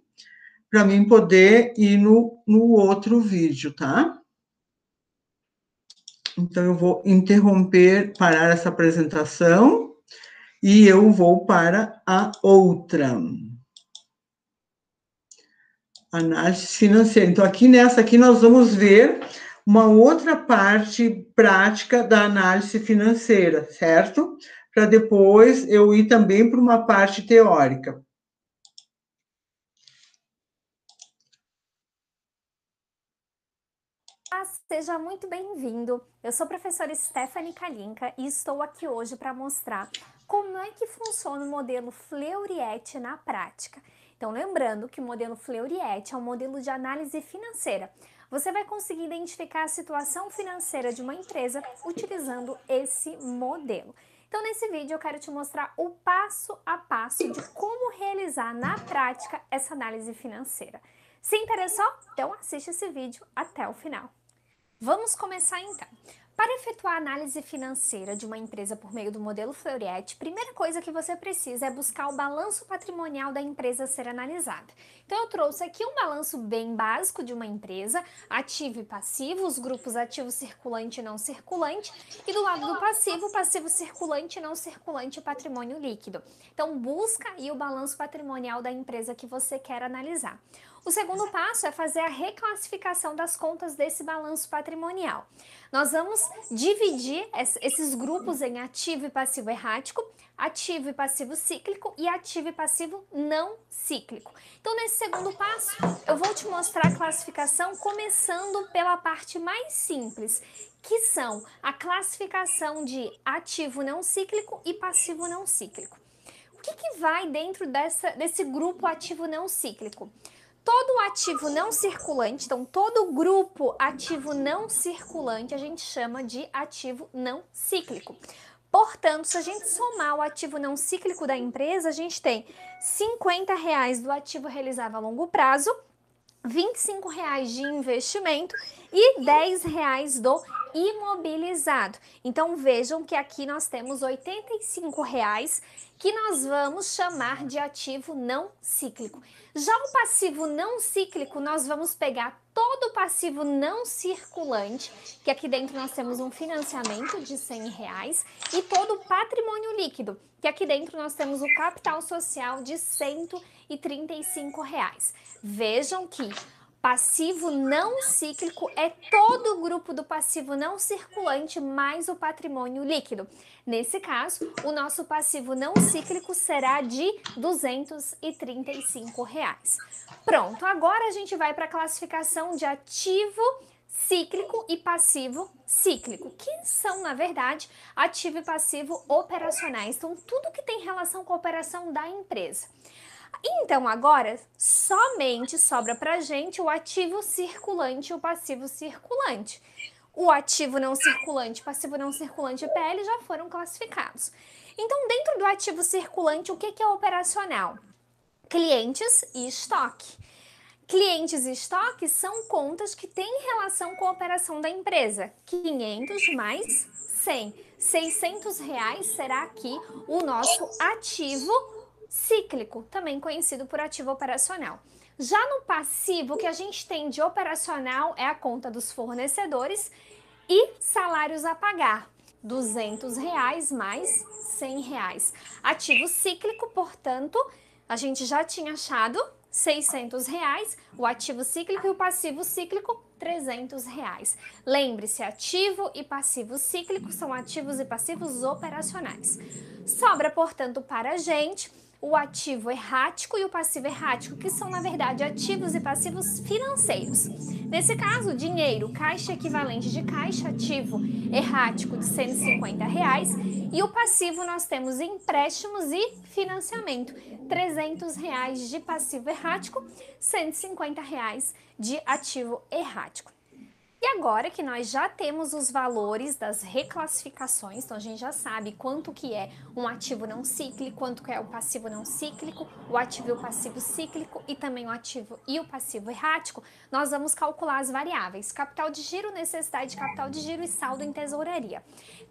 para mim poder ir no, no outro vídeo, tá? Então, eu vou interromper, parar essa apresentação e eu vou para a outra. Análise financeira. Então, aqui nessa aqui nós vamos ver uma outra parte prática da análise financeira, certo? Para depois eu ir também para uma parte teórica. Seja muito bem-vindo. Eu sou a professora Stephanie Kalinka e estou aqui hoje para mostrar como é que funciona o modelo Fleuriette na prática. Então, lembrando que o modelo Fleuriette é um modelo de análise financeira. Você vai conseguir identificar a situação financeira de uma empresa utilizando esse modelo. Então, nesse vídeo eu quero te mostrar o passo a passo de como realizar na prática essa análise financeira. Se interessou? Então assiste esse vídeo até o final. Vamos começar então. Para efetuar a análise financeira de uma empresa por meio do modelo Fleuryette, primeira coisa que você precisa é buscar o balanço patrimonial da empresa a ser analisada. Então eu trouxe aqui um balanço bem básico de uma empresa, ativo e passivo, os grupos ativo circulante e não circulante, e do lado do passivo, passivo circulante e não circulante e patrimônio líquido. Então busca aí o balanço patrimonial da empresa que você quer analisar. O segundo passo é fazer a reclassificação das contas desse balanço patrimonial. Nós vamos dividir esses grupos em ativo e passivo errático, ativo e passivo cíclico e ativo e passivo não cíclico. Então, nesse segundo passo, eu vou te mostrar a classificação começando pela parte mais simples, que são a classificação de ativo não cíclico e passivo não cíclico. O que, que vai dentro dessa, desse grupo ativo não cíclico? Todo ativo não circulante, então todo grupo ativo não circulante, a gente chama de ativo não cíclico. Portanto, se a gente somar o ativo não cíclico da empresa, a gente tem 50 reais do ativo realizável a longo prazo, 25 reais de investimento e 10 reais do imobilizado. Então vejam que aqui nós temos 85 reais que nós vamos chamar de ativo não cíclico. Já o passivo não cíclico, nós vamos pegar todo o passivo não circulante, que aqui dentro nós temos um financiamento de 100 reais, e todo o patrimônio líquido, que aqui dentro nós temos o capital social de 135 reais. Vejam que Passivo não cíclico é todo o grupo do passivo não circulante mais o patrimônio líquido. Nesse caso, o nosso passivo não cíclico será de 235 reais. Pronto, agora a gente vai para a classificação de ativo cíclico e passivo cíclico, que são, na verdade, ativo e passivo operacionais. Então, tudo que tem relação com a operação da empresa. Então, agora, somente sobra para gente o ativo circulante e o passivo circulante. O ativo não circulante, passivo não circulante e PL já foram classificados. Então, dentro do ativo circulante, o que, é operacional? Clientes e estoque. Clientes e estoque são contas que têm relação com a operação da empresa. 500 mais 100. 600 reais será aqui o nosso ativo cíclico, também conhecido por ativo operacional. Já no passivo, o que a gente tem de operacional é a conta dos fornecedores e salários a pagar. 200 reais mais 100 reais. Ativo cíclico, portanto, a gente já tinha achado 600 reais, o ativo cíclico e o passivo cíclico 300 reais. Lembre-se, ativo e passivo cíclico são ativos e passivos operacionais. Sobra, portanto, para a gente o ativo errático e o passivo errático, que são, na verdade, ativos e passivos financeiros. Nesse caso, dinheiro, caixa equivalente de caixa, ativo errático de 150 reais, e o passivo nós temos empréstimos e financiamento, 300 reais de passivo errático, 150 reais de ativo errático. E agora que nós já temos os valores das reclassificações, então a gente já sabe quanto que é um ativo não cíclico, quanto que é o passivo não cíclico, o ativo e o passivo cíclico e também o ativo e o passivo errático, nós vamos calcular as variáveis, capital de giro, necessidade de capital de giro e saldo em tesouraria.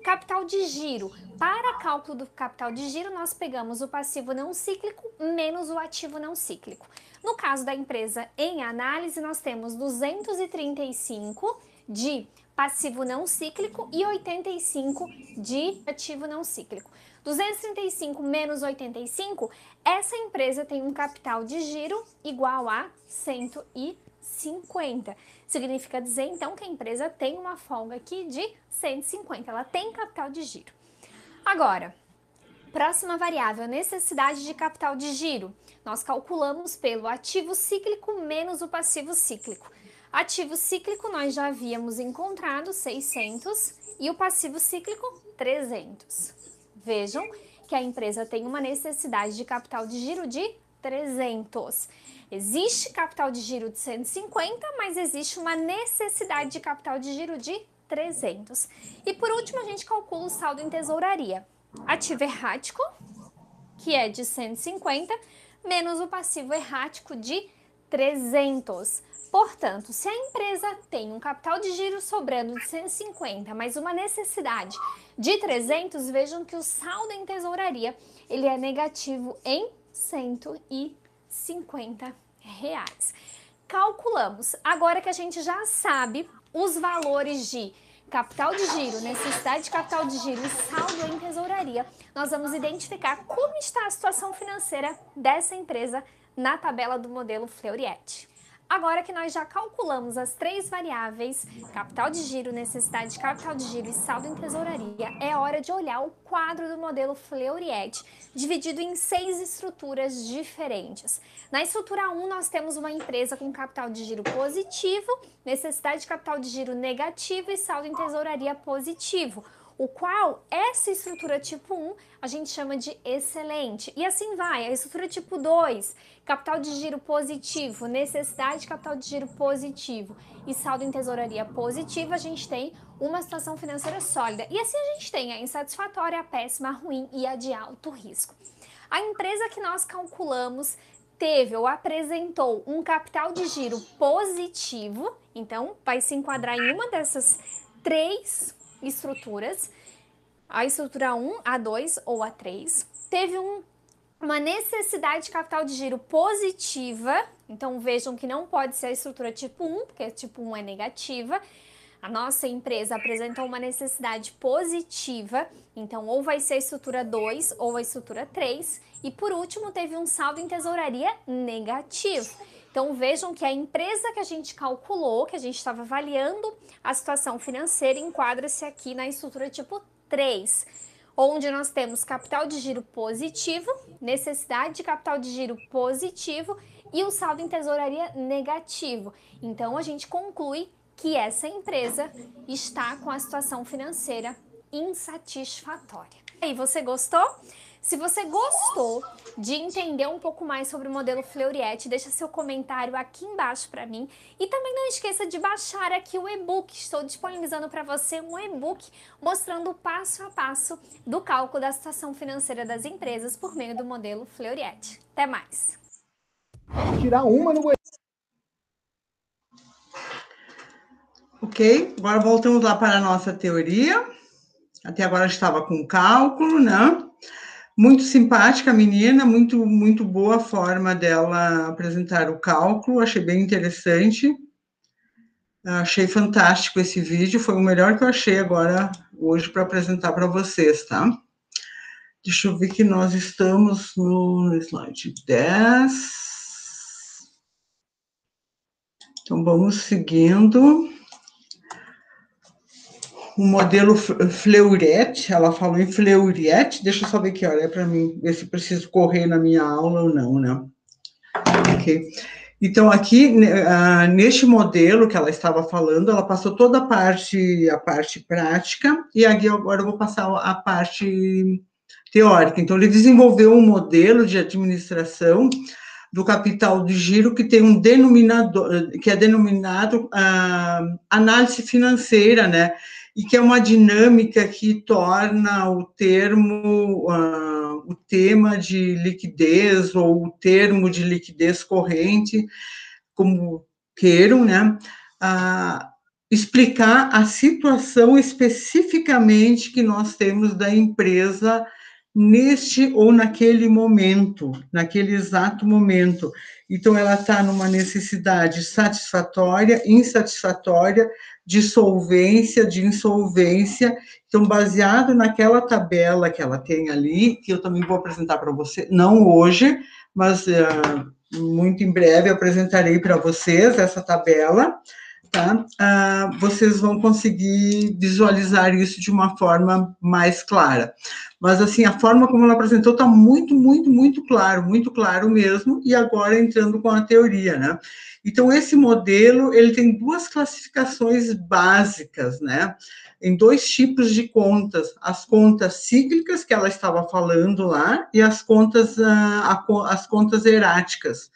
Capital de giro, para cálculo do capital de giro, nós pegamos o passivo não cíclico menos o ativo não cíclico. No caso da empresa em análise, nós temos 235 de passivo não cíclico e 85 de ativo não cíclico. 235 menos 85, essa empresa tem um capital de giro igual a 150. Significa dizer então que a empresa tem uma folga aqui de 150, ela tem capital de giro. Agora, próxima variável, necessidade de capital de giro. Nós calculamos pelo ativo cíclico menos o passivo cíclico. Ativo cíclico nós já havíamos encontrado 600 e o passivo cíclico 300. Vejam que a empresa tem uma necessidade de capital de giro de 300. Existe capital de giro de 150, mas existe uma necessidade de capital de giro de 300. E por último, a gente calcula o saldo em tesouraria. Ativo errático, que é de 150, menos o passivo errático de 300. Portanto, se a empresa tem um capital de giro sobrando de 150, mas uma necessidade de 300, vejam que o saldo em tesouraria ele é negativo em 150 reais. Calculamos. Agora que a gente já sabe os valores de capital de giro, necessidade de capital de giro e saldo em tesouraria, nós vamos identificar como está a situação financeira dessa empresa na tabela do modelo Fleuriette. Agora que nós já calculamos as três variáveis, capital de giro, necessidade de capital de giro e saldo em tesouraria, é hora de olhar o quadro do modelo Fleuriette, dividido em seis estruturas diferentes. Na estrutura 1, nós temos uma empresa com capital de giro positivo, necessidade de capital de giro negativo e saldo em tesouraria positivo. O qual essa estrutura tipo 1 a gente chama de excelente. E assim vai, a estrutura tipo 2, capital de giro positivo, necessidade de capital de giro positivo e saldo em tesouraria positivo, a gente tem uma situação financeira sólida. E assim a gente tem a insatisfatória, a péssima, a ruim e a de alto risco. A empresa que nós calculamos teve ou apresentou um capital de giro positivo, então vai se enquadrar em uma dessas três estruturas, a estrutura 1, A2 ou A3, teve um, uma necessidade de capital de giro positiva, então vejam que não pode ser a estrutura tipo 1, porque tipo 1 é negativa, a nossa empresa apresentou uma necessidade positiva, então ou vai ser a estrutura 2 ou a estrutura 3, e por último teve um saldo em tesouraria negativo. Então vejam que a empresa que a gente calculou, que a gente estava avaliando a situação financeira, enquadra-se aqui na estrutura tipo 3, onde nós temos capital de giro positivo, necessidade de capital de giro positivo e o saldo em tesouraria negativo. Então a gente conclui que essa empresa está com a situação financeira insatisfatória. E aí, você gostou? Se você gostou de entender um pouco mais sobre o modelo Fleuriette, deixa seu comentário aqui embaixo para mim. E também não esqueça de baixar aqui o e-book. Estou disponibilizando para você um e-book mostrando o passo a passo do cálculo da situação financeira das empresas por meio do modelo Fleuriette. Até mais! Tirar uma no Ok, agora voltamos lá para a nossa teoria. Até agora estava com cálculo, né? Muito simpática a menina, muito, muito boa a forma dela apresentar o cálculo, achei bem interessante. Achei fantástico esse vídeo, foi o melhor que eu achei agora, hoje, para apresentar para vocês, tá? Deixa eu ver que nós estamos no slide 10. Então, vamos seguindo o modelo Fleurette, ela falou em Fleurette, deixa eu só ver que hora é para mim, ver se preciso correr na minha aula ou não, né? Ok. Então, aqui, uh, neste modelo que ela estava falando, ela passou toda a parte, a parte prática, e aqui agora eu vou passar a parte teórica. Então, ele desenvolveu um modelo de administração do capital de giro que tem um denominador, que é denominado uh, análise financeira, né? E que é uma dinâmica que torna o termo, uh, o tema de liquidez ou o termo de liquidez corrente, como queiram, né, uh, explicar a situação especificamente que nós temos da empresa neste ou naquele momento, naquele exato momento. Então, ela está numa necessidade satisfatória, insatisfatória, de solvência, de insolvência. Então, baseado naquela tabela que ela tem ali, que eu também vou apresentar para você, não hoje, mas uh, muito em breve apresentarei para vocês essa tabela, tá? Uh, vocês vão conseguir visualizar isso de uma forma mais clara. Mas, assim, a forma como ela apresentou está muito, muito, muito claro, muito claro mesmo, e agora entrando com a teoria, né? Então, esse modelo, ele tem duas classificações básicas, né? Em dois tipos de contas, as contas cíclicas, que ela estava falando lá, e as contas, ah, as contas eráticas.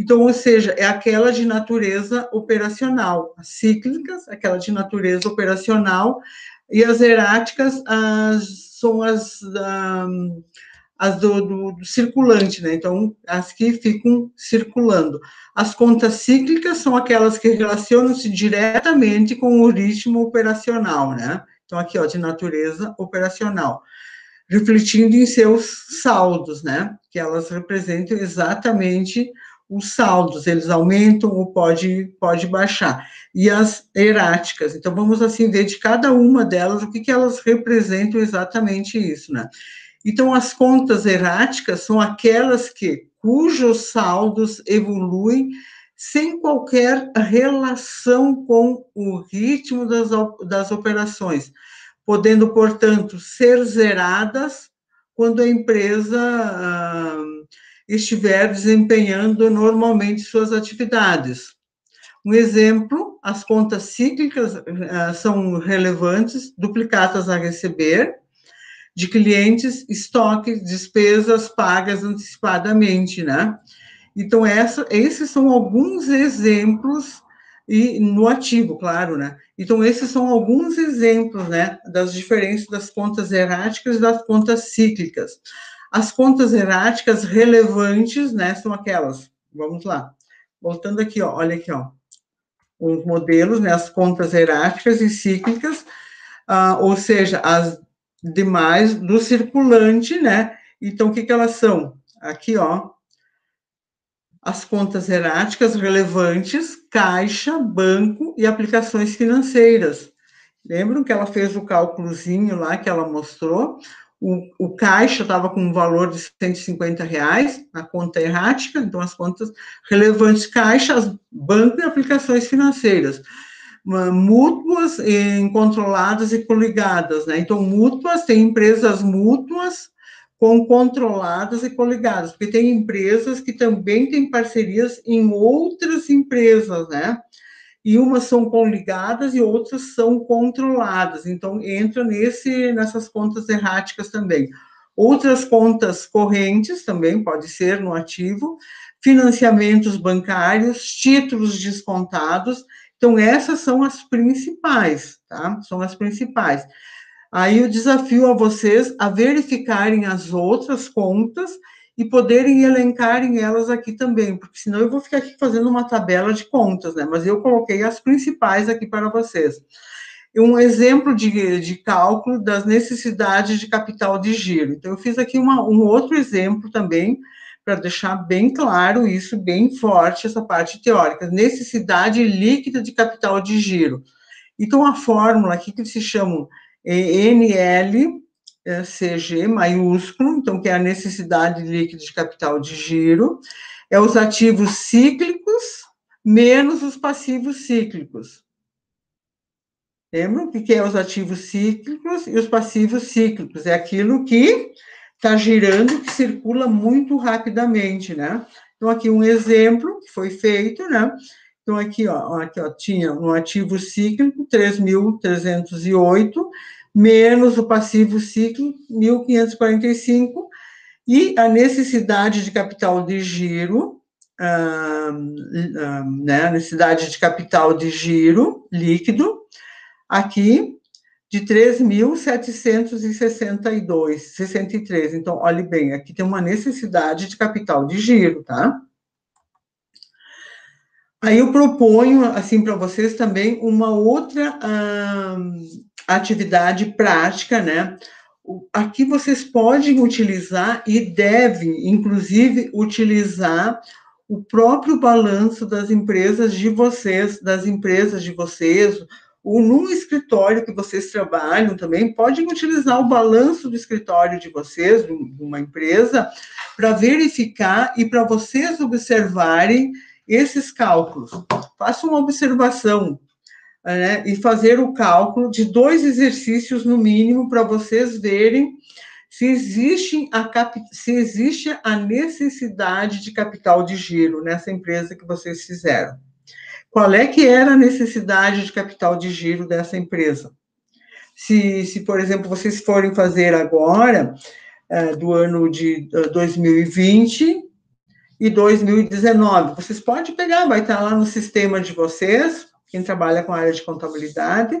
Então, ou seja, é aquela de natureza operacional, as cíclicas, aquela de natureza operacional, e as eráticas as, são as... Um, as do, do, do, circulante, né? Então, as que ficam circulando. As contas cíclicas são aquelas que relacionam-se diretamente com o ritmo operacional, né? Então, aqui, ó, de natureza operacional, refletindo em seus saldos, né? Que elas representam exatamente os saldos, eles aumentam ou pode, pode baixar. E as eráticas, então vamos assim ver de cada uma delas o que, que elas representam exatamente isso, né? Então, as contas erráticas são aquelas que cujos saldos evoluem sem qualquer relação com o ritmo das, das operações, podendo, portanto, ser zeradas quando a empresa ah, estiver desempenhando normalmente suas atividades. Um exemplo, as contas cíclicas uh, são relevantes, duplicatas a receber, de clientes, estoque, despesas pagas antecipadamente, né? Então, essa, esses são alguns exemplos, e no ativo, claro, né? Então, esses são alguns exemplos, né, das diferenças das contas erráticas e das contas cíclicas. As contas erráticas relevantes, né, são aquelas, vamos lá, voltando aqui, ó, olha aqui, ó, os modelos, né, as contas erráticas e cíclicas, ah, ou seja, as demais do circulante, né? Então, o que, que elas são? Aqui, ó, as contas eráticas relevantes, caixa, banco e aplicações financeiras. Lembram que ela fez o cálculozinho lá que ela mostrou? O, o caixa estava com um valor de 150 reais na conta errática, então as contas relevantes caixa, banco e aplicações financeiras mútuas controladas e coligadas, né? Então, mútuas, tem empresas mútuas com controladas e coligadas, porque tem empresas que também têm parcerias em outras empresas, né? E umas são coligadas e outras são controladas. Então, entra nesse, nessas contas erráticas também. Outras contas correntes também pode ser no ativo, financiamentos bancários, títulos descontados então, essas são as principais, tá? São as principais. Aí eu desafio a vocês a verificarem as outras contas e poderem elencarem elas aqui também, porque senão eu vou ficar aqui fazendo uma tabela de contas, né? Mas eu coloquei as principais aqui para vocês. Um exemplo de, de cálculo das necessidades de capital de giro. Então, eu fiz aqui uma, um outro exemplo também, para deixar bem claro isso, bem forte, essa parte teórica. Necessidade líquida de capital de giro. Então, a fórmula aqui que se chama NLCG maiúsculo, então, que é a necessidade líquida de capital de giro, é os ativos cíclicos menos os passivos cíclicos. Lembram o que é os ativos cíclicos e os passivos cíclicos? É aquilo que está girando, que circula muito rapidamente, né? Então, aqui um exemplo que foi feito, né? Então, aqui, ó, aqui, ó tinha um ativo cíclico, 3.308, menos o passivo cíclico, 1.545, e a necessidade de capital de giro, ah, ah, né, necessidade de capital de giro líquido, aqui, de 3.762, 63. Então, olhe bem, aqui tem uma necessidade de capital de giro, tá? Aí eu proponho, assim, para vocês também uma outra hum, atividade prática, né? Aqui vocês podem utilizar e devem, inclusive, utilizar o próprio balanço das empresas de vocês, das empresas de vocês, ou no escritório que vocês trabalham também, podem utilizar o balanço do escritório de vocês, de uma empresa, para verificar e para vocês observarem esses cálculos. Faça uma observação né, e fazer o cálculo de dois exercícios no mínimo para vocês verem se existe, a se existe a necessidade de capital de giro nessa empresa que vocês fizeram qual é que era a necessidade de capital de giro dessa empresa. Se, se por exemplo, vocês forem fazer agora, é, do ano de 2020 e 2019, vocês podem pegar, vai estar lá no sistema de vocês, quem trabalha com a área de contabilidade,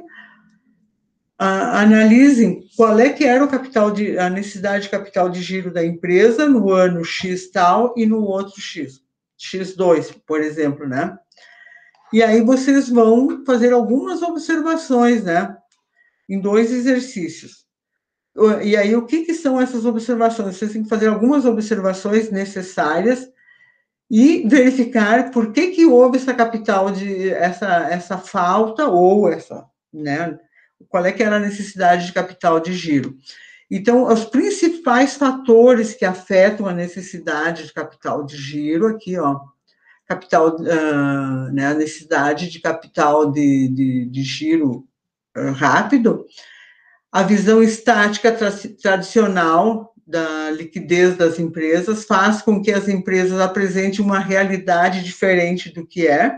analisem qual é que era o capital de, a necessidade de capital de giro da empresa no ano X tal e no outro X, X2, por exemplo, né? E aí vocês vão fazer algumas observações, né? Em dois exercícios. E aí, o que, que são essas observações? Vocês têm que fazer algumas observações necessárias e verificar por que, que houve essa capital de essa, essa falta ou essa, né? Qual é que era a necessidade de capital de giro? Então, os principais fatores que afetam a necessidade de capital de giro, aqui, ó, capital, uh, né, a necessidade de capital de, de, de giro uh, rápido, a visão estática tra tradicional da liquidez das empresas faz com que as empresas apresentem uma realidade diferente do que é.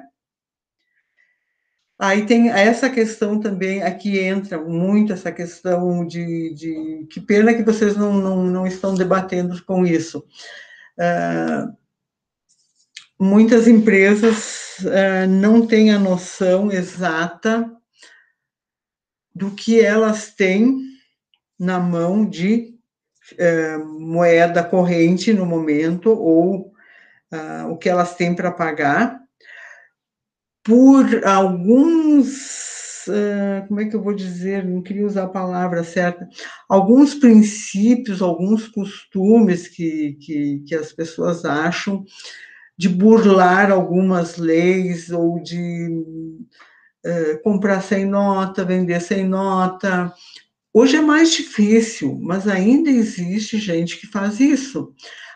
Aí tem essa questão também, aqui entra muito essa questão de, de que pena que vocês não, não, não estão debatendo com isso. Uh, muitas empresas uh, não têm a noção exata do que elas têm na mão de uh, moeda corrente no momento ou uh, o que elas têm para pagar por alguns, como é que eu vou dizer, não queria usar a palavra certa, alguns princípios, alguns costumes que, que, que as pessoas acham de burlar algumas leis ou de é, comprar sem nota, vender sem nota. Hoje é mais difícil, mas ainda existe gente que faz isso.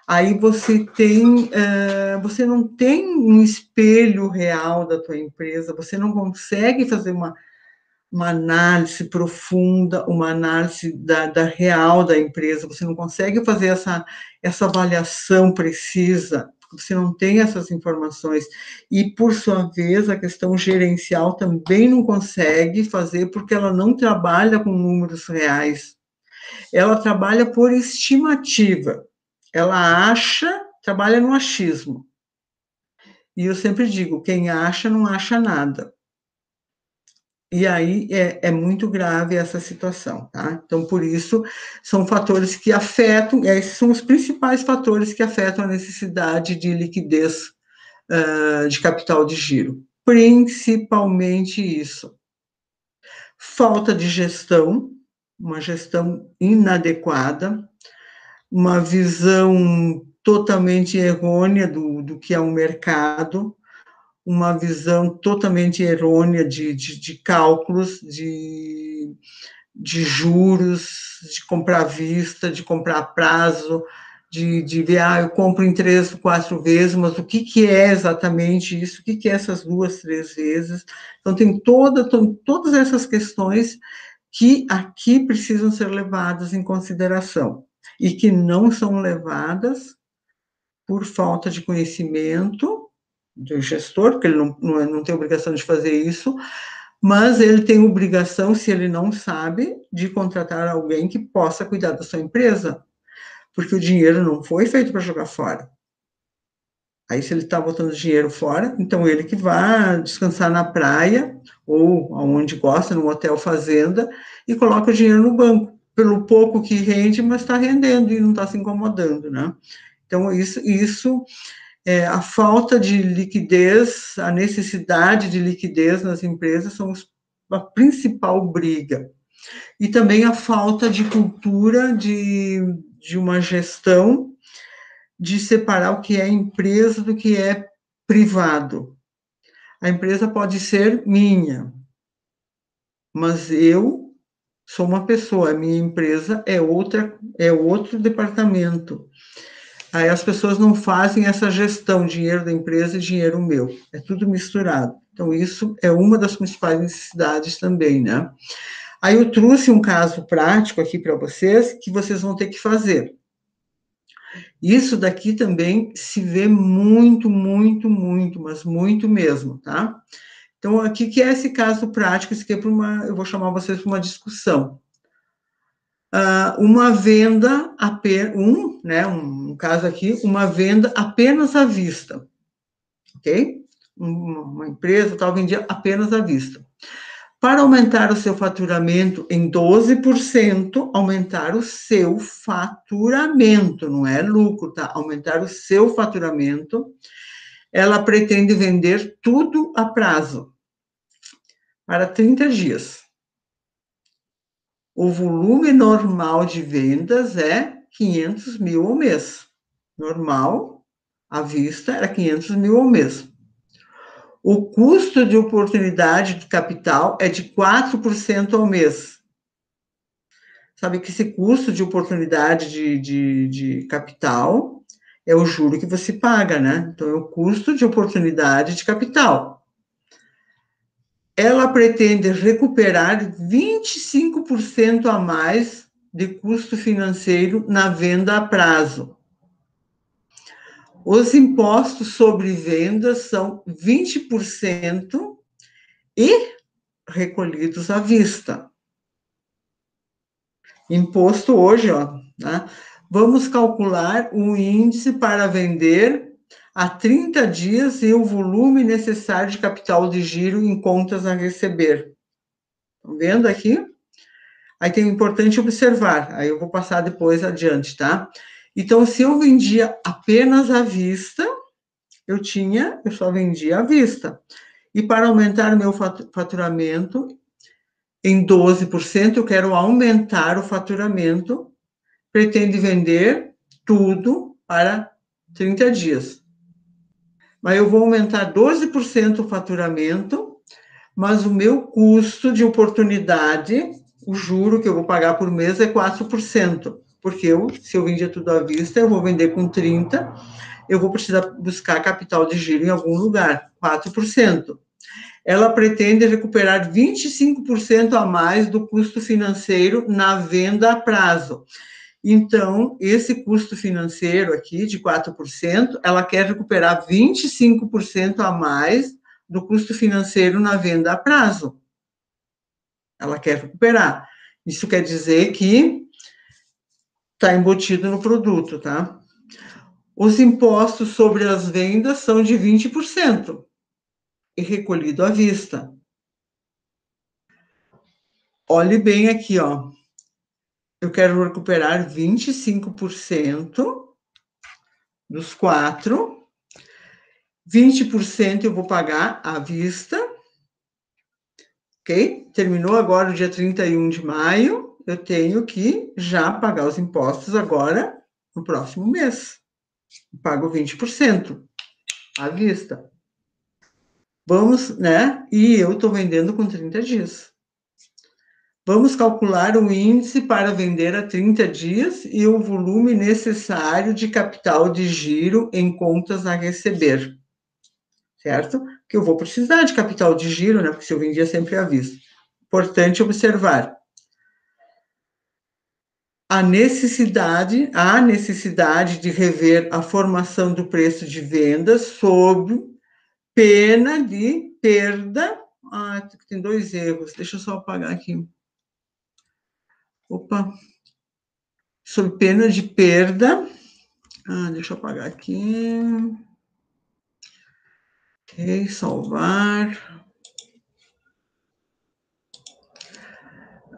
Aí você tem, é, você não tem um espelho real da tua empresa, você não consegue fazer uma, uma análise profunda, uma análise da, da real da empresa, você não consegue fazer essa, essa avaliação precisa você não tem essas informações. E, por sua vez, a questão gerencial também não consegue fazer, porque ela não trabalha com números reais. Ela trabalha por estimativa. Ela acha, trabalha no achismo. E eu sempre digo: quem acha, não acha nada. E aí é, é, muito grave essa situação, tá? Então, por isso, são fatores que afetam, esses são os principais fatores que afetam a necessidade de liquidez uh, de capital de giro. Principalmente isso. Falta de gestão, uma gestão inadequada, uma visão totalmente errônea do, do que é o mercado, uma visão totalmente errônea de, de, de cálculos, de, de juros, de comprar vista, de comprar prazo, de, de ver, ah, eu compro em três, quatro vezes, mas o que, que é exatamente isso? O que, que é essas duas, três vezes? Então, tem toda, todas essas questões que aqui precisam ser levadas em consideração e que não são levadas por falta de conhecimento do gestor, porque ele não, não, não tem obrigação de fazer isso, mas ele tem obrigação, se ele não sabe, de contratar alguém que possa cuidar da sua empresa, porque o dinheiro não foi feito para jogar fora. Aí, se ele está botando dinheiro fora, então ele que vá descansar na praia ou aonde gosta, no hotel fazenda, e coloca o dinheiro no banco, pelo pouco que rende, mas está rendendo e não está se incomodando, né? Então, isso, isso é, a falta de liquidez, a necessidade de liquidez nas empresas são a principal briga. E também a falta de cultura de, de uma gestão de separar o que é empresa do que é privado. A empresa pode ser minha, mas eu sou uma pessoa, a minha empresa é outra, é outro departamento. Aí as pessoas não fazem essa gestão, dinheiro da empresa e dinheiro meu. É tudo misturado. Então, isso é uma das principais necessidades também, né? Aí eu trouxe um caso prático aqui para vocês que vocês vão ter que fazer. Isso daqui também se vê muito, muito, muito, mas muito mesmo, tá? Então, aqui que é esse caso prático, isso aqui é para uma, eu vou chamar vocês para uma discussão uh, uma venda apenas, um, né, um, caso aqui, uma venda apenas à vista, ok? Uma, uma empresa tal vendia apenas à vista. Para aumentar o seu faturamento em 12%, aumentar o seu faturamento, não é lucro, tá? Aumentar o seu faturamento, ela pretende vender tudo a prazo, para 30 dias o volume normal de vendas é 500 mil ao mês. Normal, à vista, era 500 mil ao mês. O custo de oportunidade de capital é de 4% ao mês. Sabe que esse custo de oportunidade de, de, de capital é o juro que você paga, né? Então, é o custo de oportunidade de capital ela pretende recuperar 25% a mais de custo financeiro na venda a prazo. Os impostos sobre vendas são 20% e recolhidos à vista. Imposto hoje, ó, né? Vamos calcular o índice para vender a 30 dias e o volume necessário de capital de giro em contas a receber. Estão vendo aqui? Aí tem o importante observar, aí eu vou passar depois adiante, tá? Então, se eu vendia apenas à vista, eu tinha, eu só vendia à vista. E para aumentar meu faturamento em 12%, eu quero aumentar o faturamento, pretende vender tudo para 30 dias. Mas eu vou aumentar 12% o faturamento, mas o meu custo de oportunidade, o juro que eu vou pagar por mês é 4%, porque eu, se eu vendia tudo à vista, eu vou vender com 30%, eu vou precisar buscar capital de giro em algum lugar, 4%. Ela pretende recuperar 25% a mais do custo financeiro na venda a prazo. Então, esse custo financeiro aqui de 4%, ela quer recuperar 25% a mais do custo financeiro na venda a prazo. Ela quer recuperar. Isso quer dizer que está embutido no produto, tá? Os impostos sobre as vendas são de 20% e recolhido à vista. Olhe bem aqui, ó. Eu quero recuperar 25% dos quatro. 20% eu vou pagar à vista. Ok? Terminou agora o dia 31 de maio. Eu tenho que já pagar os impostos agora no próximo mês pago 20% à vista. Vamos, né? E eu estou vendendo com 30 dias. Vamos calcular o índice para vender a 30 dias e o volume necessário de capital de giro em contas a receber. Certo? Que eu vou precisar de capital de giro, né? Porque se eu vendia sempre à vista. Importante observar a necessidade, a necessidade de rever a formação do preço de vendas sob pena de perda. Ah, tem dois erros. Deixa eu só apagar aqui. Opa. Sob pena de perda. Ah, deixa eu apagar aqui. Ok, salvar.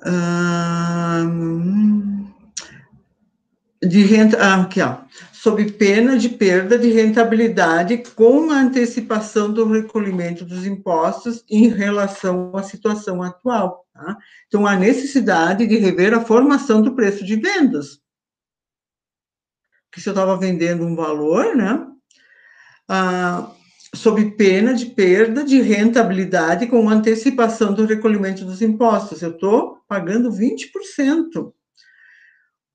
Ah, de renta, ah, aqui, ó, sob pena de perda de rentabilidade com a antecipação do recolhimento dos impostos em relação à situação atual. Tá? Então, há necessidade de rever a formação do preço de vendas. Porque se eu estava vendendo um valor, né, ah, sob pena de perda de rentabilidade com antecipação do recolhimento dos impostos, eu estou pagando 20%.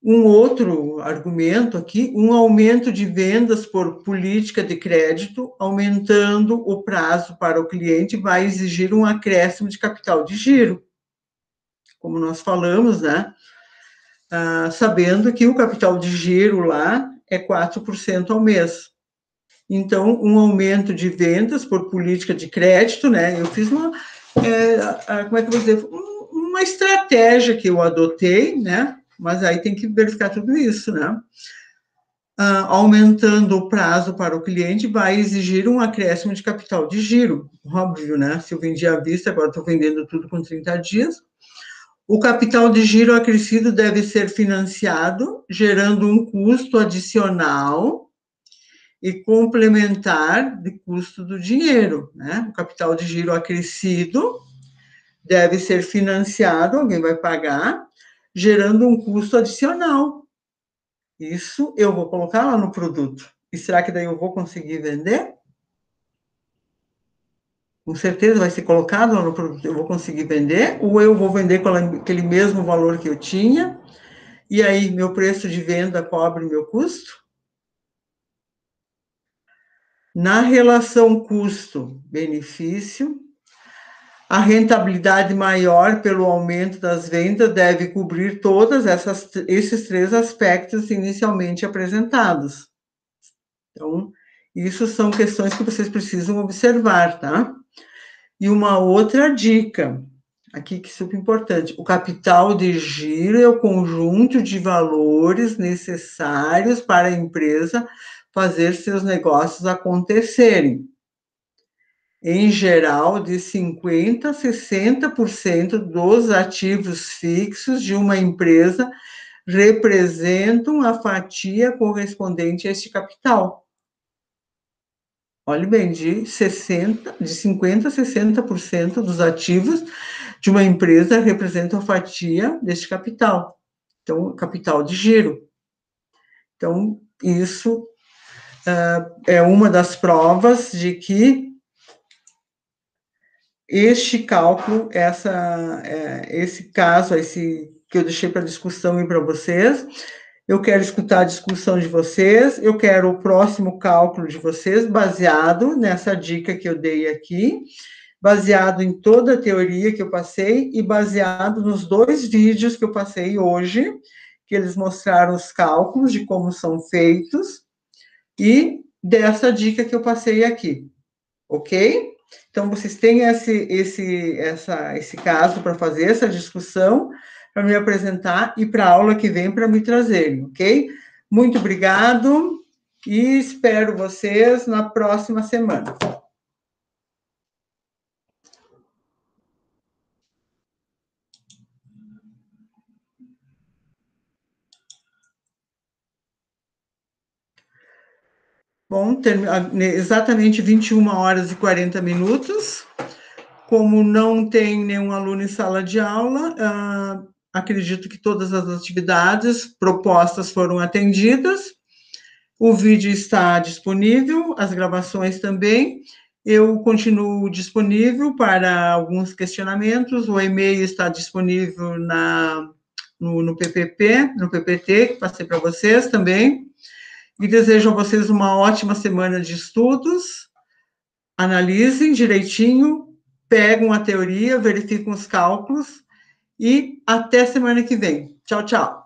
Um outro argumento aqui, um aumento de vendas por política de crédito, aumentando o prazo para o cliente, vai exigir um acréscimo de capital de giro. Como nós falamos, né? Ah, sabendo que o capital de giro lá é 4% ao mês. Então, um aumento de vendas por política de crédito, né? Eu fiz uma, é, como é que vou dizer, uma estratégia que eu adotei, né? mas aí tem que verificar tudo isso, né? Uh, aumentando o prazo para o cliente, vai exigir um acréscimo de capital de giro, óbvio, né? Se eu vendi à vista, agora estou vendendo tudo com 30 dias. O capital de giro acrescido deve ser financiado, gerando um custo adicional e complementar de custo do dinheiro, né? O capital de giro acrescido deve ser financiado, alguém vai pagar, gerando um custo adicional. Isso eu vou colocar lá no produto. E será que daí eu vou conseguir vender? Com certeza vai ser colocado no produto, eu vou conseguir vender, ou eu vou vender com aquele mesmo valor que eu tinha, e aí meu preço de venda cobre meu custo? Na relação custo-benefício, a rentabilidade maior pelo aumento das vendas deve cobrir todos esses três aspectos inicialmente apresentados. Então, isso são questões que vocês precisam observar, tá? E uma outra dica, aqui que é super importante: o capital de giro é o conjunto de valores necessários para a empresa fazer seus negócios acontecerem. Em geral, de 50% a 60% dos ativos fixos de uma empresa representam a fatia correspondente a este capital. Olhe bem, de 60, de 50 a 60% dos ativos de uma empresa representam a fatia deste capital. Então, capital de giro. Então, isso uh, é uma das provas de que este cálculo, essa, é, esse caso, esse que eu deixei para discussão e para vocês, eu quero escutar a discussão de vocês, eu quero o próximo cálculo de vocês, baseado nessa dica que eu dei aqui, baseado em toda a teoria que eu passei e baseado nos dois vídeos que eu passei hoje, que eles mostraram os cálculos de como são feitos e dessa dica que eu passei aqui, ok? Então, vocês têm esse, esse, essa, esse caso para fazer essa discussão, para me apresentar e para a aula que vem para me trazerem, ok? Muito obrigado e espero vocês na próxima semana. Bom, exatamente 21 horas e 40 minutos. Como não tem nenhum aluno em sala de aula, uh, acredito que todas as atividades propostas foram atendidas. O vídeo está disponível, as gravações também. Eu continuo disponível para alguns questionamentos. O e-mail está disponível na, no, no PPP, no PPT, que passei para vocês também. E desejo a vocês uma ótima semana de estudos. Analisem direitinho, pegam a teoria, verificam os cálculos e até semana que vem. Tchau, tchau.